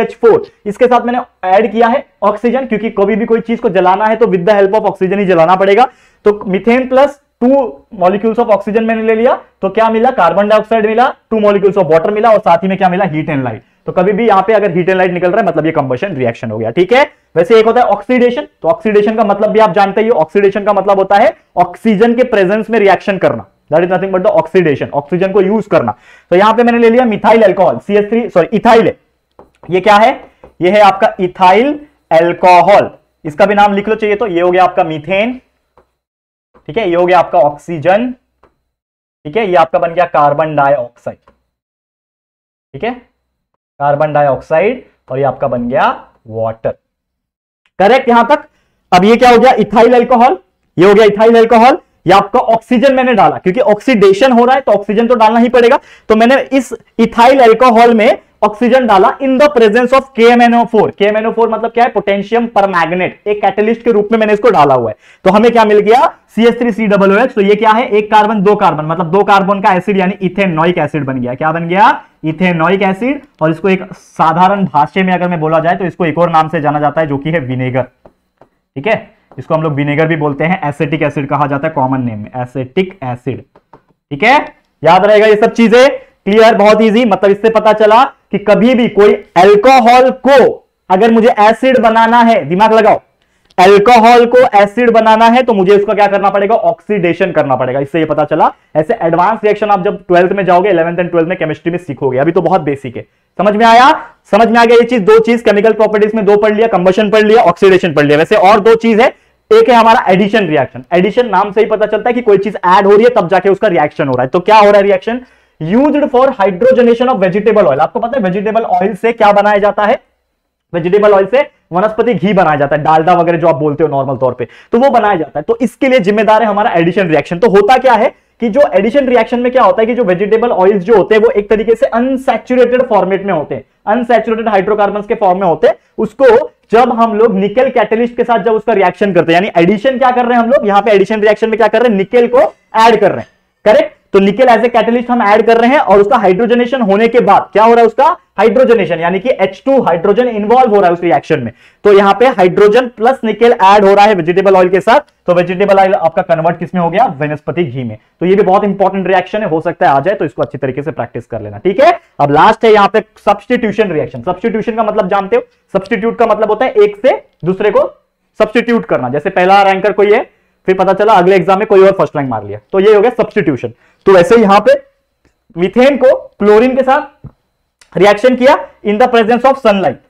Speaker 1: इसके साथ मैंने एड किया है ऑक्सीजन क्योंकि कभी भी कोई चीज़ को जलाना है तो with the help of oxygen ही जलाना पड़ेगा। तो methane plus two molecules of oxygen मैंने ले लिया तो क्या मिला? कार्बन डाइऑक्साइड मिला टू मॉलिक्यूल्स ऑफ़ वाटर मिला, और साथ ही में क्या मिला? हीट एंड लाइट तो कभी भी यहाँ पे अगर हीट एंड लाइट निकल रहा है मतलब ये कंबशन रिएक्शन हो गया, ठीक है? वैसे एक होता है ऑक्सीडेशन तो ऑक्सीडेशन का मतलब भी आप जानते ही ऑक्सीडेशन का मतलब होता है ऑक्सीजन के प्रेजेंस में रिएक्शन करना. That is nothing but the oxidation oxygen को यूज़ करना. तो यहाँ पे मैंने ले लिया methyl alcohol C S three sorry ethyl ये क्या है? ये है आपका इथाइल एल्कोहल इसका भी नाम लिख लो चाहिए तो ये हो गया आपका मीथेन ठीक है? ये हो गया आपका ऑक्सीजन ठीक है? ये आपका बन गया कार्बन डाइऑक्साइड ठीक है? कार्बन डाइऑक्साइड और ये आपका बन गया वाटर करेक्ट यहाँ तक? अब ये क्या हो गया? इथाइल अल्कोहल ये हो गया इथाइल अल्कोहल ये आपका ऑक्सीजन मैंने डाला, क्योंकि ऑक्सीडेशन हो रहा है तो ऑक्सीजन तो डालना ही पड़ेगा। तो मैंने इस इथाइल अल्कोहल में ऑक्सीजन डाला in the presence of KMNO4 KMNO4 मतलब क्या है? पोटेंशियम पर मैग्नेट एक कैटलिस्ट के रूप में मैंने इसको डाला हुआ है। तो हमें क्या मिल गया? सी एस थ्री सी CH3COOH तो ये क्या है? एक कार्बन दो कार्बन मतलब दो कार्बन का एसिड यानी इथेनोइक एसिड बन गया। क्या बन गया? इथेनोइक एसिड और इसको एक साधारण भाष्य में अगर मैं बोला जाए तो इसको एक और नाम से जाना जाता है, जो कि है विनेगर ठीक है? इसको हम लोग विनेगर भी बोलते हैं। एसेटिक एसिड कहा जाता है कॉमन नेम में। एसेटिक एसिड ठीक है? याद रहेगा ये सब चीज़ें? क्लियर बहुत इजी मतलब इससे पता चला कि कभी भी कोई अल्कोहल को अगर मुझे एसिड बनाना है, दिमाग लगाओ। अल्कोहल को एसिड बनाना है तो मुझे उसका क्या करना पड़ेगा? ऑक्सीडेशन करना पड़ेगा। इससे ये पता चला। ऐसे एडवांस रिएक्शन आप जब ट्वेल्थ में जाओगे इलेवंथ एंड ट्वेल्थ में केमिस्ट्री में सीखोगे। अभी तो बहुत बेसिक है। समझ में आया? समझ में आ गया ये चीज़? दो चीज़ केमिकल प्रॉपर्टीज़ में दो पढ़ लिया कंबशन पढ़ लिया ऑक्सीडेशन पढ़ लिया। वैसे और दो चीज़ है। एक है हमारा एडिशन रिएक्शन एडिशन नाम से ही पता चलता है कि कोई चीज़ ऐड हो रही है, तब जाके उसका रिएक्शन हो रहा है। तो क्या हो रहा है reaction used for hydrogenation of vegetable oil. आपको पता है वेजिटेबल ऑयल से क्या बनाया जाता है? वेजिटेबल ऑयल से वनस्पति घी बनाया जाता है, डालडा वगैरह जो आप बोलते हो नॉर्मल तौर पे तो वो बनाया जाता है। तो इसके लिए जिम्मेदार है हमारा एडिशन रिएक्शन तो होता क्या है कि जो एडिशन रिएक्शन में क्या होता है कि जो वेजिटेबल ऑयल्स जो होते हैं, वो एक तरीके से अनसेचुरेटेड फॉर्मेट में होते हैं। अनसेचुरेटेड हाइड्रोकार्बन के फॉर्म में होते हैं। उसको जब हम लोग निकल कैटलिस्ट के साथ जब उसका रिएक्शन करते हैं, यानी एडिशन क्या कर रहे हैं हम लोग? यहाँ पे एडिशन रिएक्शन में क्या कर रहे हैं? निकल को ऐड कर रहे हैं। करेक्ट तो निकल एज ए कैटलिस्ट हम ऐड कर रहे हैं और उसका हाइड्रोजनेशन होने के बाद, क्या हो रहा है उसका? हाइड्रोजनेशन यानी कि H2 हाइड्रोजन इन्वॉल्व हो रहा है उस रिएक्शन में। तो यहाँ पे हाइड्रोजन प्लस निकल ऐड हो रहा है वेजिटेबल ऑयल के साथ। तो वेजिटेबल ऑयल आपका कन्वर्ट किसमें हो गया? वनस्पति घी में। तो ये भी बहुत इंपॉर्टेंट रिएक्शन है, हो सकता है आ जाए तो इसको अच्छी तरीके से प्रैक्टिस कर लेना, ठीक है? अब लास्ट है यहाँ पे सब्सटीट्यूशन रिएक्शन सब्सटीट्यूशन का मतलब जानते हो? सब्सटीट्यूट का मतलब होता है एक से दूसरे को सब्सटीट्यूट करना। जैसे पहला रैंकर कोई है फिर पता चला अगले एग्ज़ाम में कोई और फ़र्स्ट रैंक मार लिया। तो ये हो गया सब्सटीट्यूशन तो वैसे यहाँ पे मीथेन को क्लोरीन के साथ रिएक्शन किया in the presence of sunlight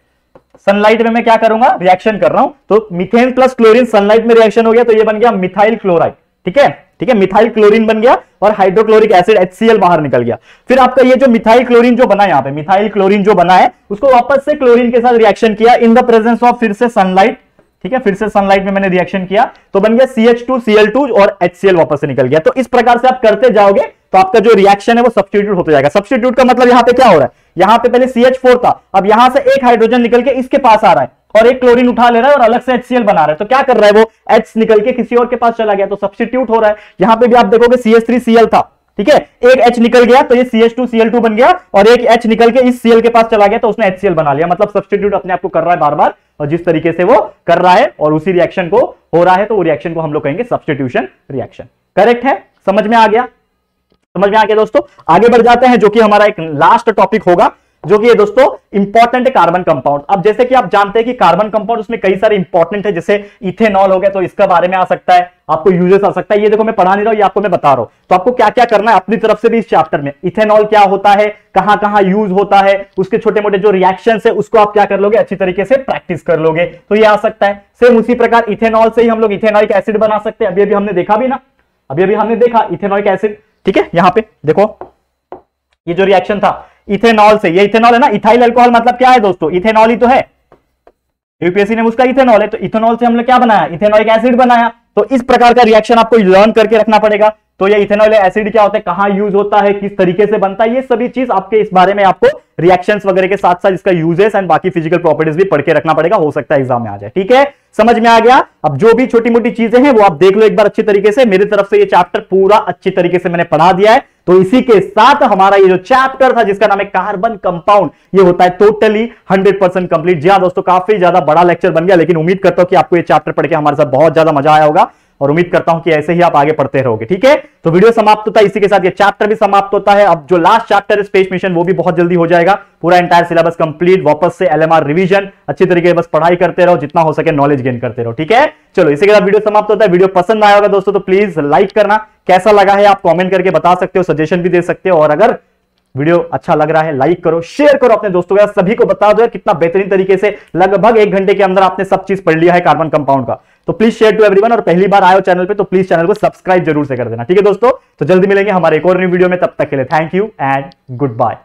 Speaker 1: sunlight में मैं क्या करूँगा? रिएक्शन कर रहा हूँ। तो मीथेन प्लस क्लोरीन सनलाइट में रिएक्शन हो गया तो ये बन गया मिथाइल क्लोराइड ठीक है? ठीक है? मिथाइल क्लोरीन बन गया और हाइड्रोक्लोरिक एसिड HCl बाहर निकल गया। फिर आपका ये जो मिथाइल क्लोरीन जो बना यहाँ पे मिथाइल क्लोरीन जो बना है, उसको वापस से क्लोरीन के साथ रिएक्शन किया इन द प्रेजेंस ऑफ़ फिर से सनलाइट ठीक है, फिर से सनलाइट में मैंने रिएक्शन किया तो बन गया CH2 Cl2 और HCl वापस से निकल गया। तो इस प्रकार से आप करते जाओगे तो आपका जो रिएक्शन है वो सब्सटीट्यूट होते जाएगा। सब्सटीट्यूट का मतलब यहाँ पे क्या हो रहा है? यहाँ पे पहले CH4 था, अब यहाँ से एक हाइड्रोजन निकल के इसके पास आ रहा है और एक क्लोरीन उठा ले रहा है और अलग से HCl बना रहा है। तो क्या कर रहा है वो? एच निकल के किसी और के पास चला गया तो सब्सटीट्यूट हो रहा है। यहाँ पे भी आप देखोगे CH3Cl था। ठीक है? एक एच निकल गया तो ये CH2 Cl2 बन गया और एक एच निकल के इस सीएल के पास चला गया तो उसने एच सी एल बना लिया। मतलब सब्सटीट्यूट अपने आप को कर रहा है बार बार और जिस तरीके से वो कर रहा है और उसी रिएक्शन को हो रहा है तो वो रिएक्शन को हम लोग कहेंगे सब्सटीट्यूशन रिएक्शन करेक्ट है? समझ में आ गया? समझ में आ गया दोस्तों? आगे बढ़ जाते हैं, जो कि हमारा एक लास्ट टॉपिक होगा। जो कि ये दोस्तों इंपॉर्टेंट है कार्बन कंपाउंड अब जैसे कि आप जानते हैं कि कार्बन कंपाउंड उसमें कई सारे इंपॉर्टेंट है, जैसे इथेनॉल हो गया तो इसका बारे में आ सकता है, आपको यूजेस आ सकता है। ये देखो, मैं पढ़ा नहीं रहा हूँ आपको मैं बता रहा हूँ। तो आपको क्या क्या करना है अपनी तरफ़ से भी इस चैप्टर में। इथेनॉल क्या होता है कहाँ कहाँ यूज़ होता है, उसके छोटे मोटे जो रिएक्शन है, उसको आप क्या कर लोगे, अच्छी तरीके से प्रैक्टिस कर लोगे। तो ये आ सकता है। सेम उसी प्रकार इथेनॉल से ही हम लोग इथेनॉलिक एसिड बना सकते हैं। अभी अभी हमने देखा भी ना। अभी अभी हमने देखा इथेनॉलिक एसिड ठीक है, यहाँ पे देखो। ये जो रिएक्शन था इथेनॉल से। ये इथेनॉल है ना? इथाइल अल्कोहल मतलब क्या है दोस्तों? इथेनॉल ही तो है। यूपीएससी ने उसका इथेनॉल है तो इथेनॉल से हमने क्या बनाया? इथेनॉलिक एसिड बनाया। तो इस प्रकार का रिएक्शन आपको लर्न करके रखना पड़ेगा। तो ये इथेनॉल एसिड क्या होता है, कहाँ यूज़ होता है, किस तरीके से बनता है, ये सभी चीज़ आपके इस बारे में आपको रिएक्शंस वगैरह के साथ साथ इसका यूजेस एंड बाकी फ़िज़िकल प्रॉपर्टीज़ भी पढ़ के रखना पड़ेगा, हो सकता है एग्ज़ाम में आ जाए, ठीक है? समझ में आ गया? अब जो भी छोटी मोटी चीज़ें हैं, वो आप देख लो एक बार अच्छी तरीके से, मेरी तरफ़ से ये चैप्टर पूरा अच्छी तरीके से मैंने पढ़ा दिया है। तो इसी के साथ हमारा ये जो चैप्टर था, जिसका नाम है कार्बन कंपाउंड ये होता है टोटली 100 परसेंट कंप्लीट जी हाँ दोस्तों, काफ़ी ज़्यादा बड़ा लेक्चर बन गया, लेकिन उम्मीद करता हूँ कि आपको ये चैप्टर पढ़ के हमारे साथ बहुत ज़्यादा मज़ा आया होगा। और उम्मीद करता हूँ कि ऐसे ही आप आगे पढ़ते रहोगे, ठीक है? तो वीडियो समाप्त होता है, इसी के साथ ये चैप्टर भी समाप्त होता है। अब जो लास्ट चैप्टर है स्पेस मिशन वो भी बहुत जल्दी हो जाएगा। पूरा एंटायर सिलेबस कंप्लीट वापस से एलएमआर रिवीजन अच्छी तरीके से बस पढ़ाई करते रहो, जितना हो सके नॉलेज गेन करते रहो, ठीक है? चलो, इसी के साथ वीडियो समाप्त होता है। वीडियो पसंद आया होगा दोस्तों तो प्लीज़ लाइक करना। कैसा लगा है आप कॉमेंट करके बता सकते हो सजेशन भी दे सकते हो, और अगर वीडियो अच्छा लग रहा है लाइक करो शेयर करो अपने दोस्तों के सभी को बता दो यार, कितना बेहतरीन तरीके से लगभग एक घंटे के अंदर आपने सब चीज़ पढ़ लिया है कार्बन कंपाउंड का। तो प्लीज़ शेयर टू एवरीवन और पहली बार आयो चैनल पे तो प्लीज़ चैनल को सब्सक्राइब ज़रूर से कर देना। ठीक है दोस्तों? तो जल्दी मिलेंगे हमारे एक और न्यू वीडियो में, तब तक के लिए thank you and good bye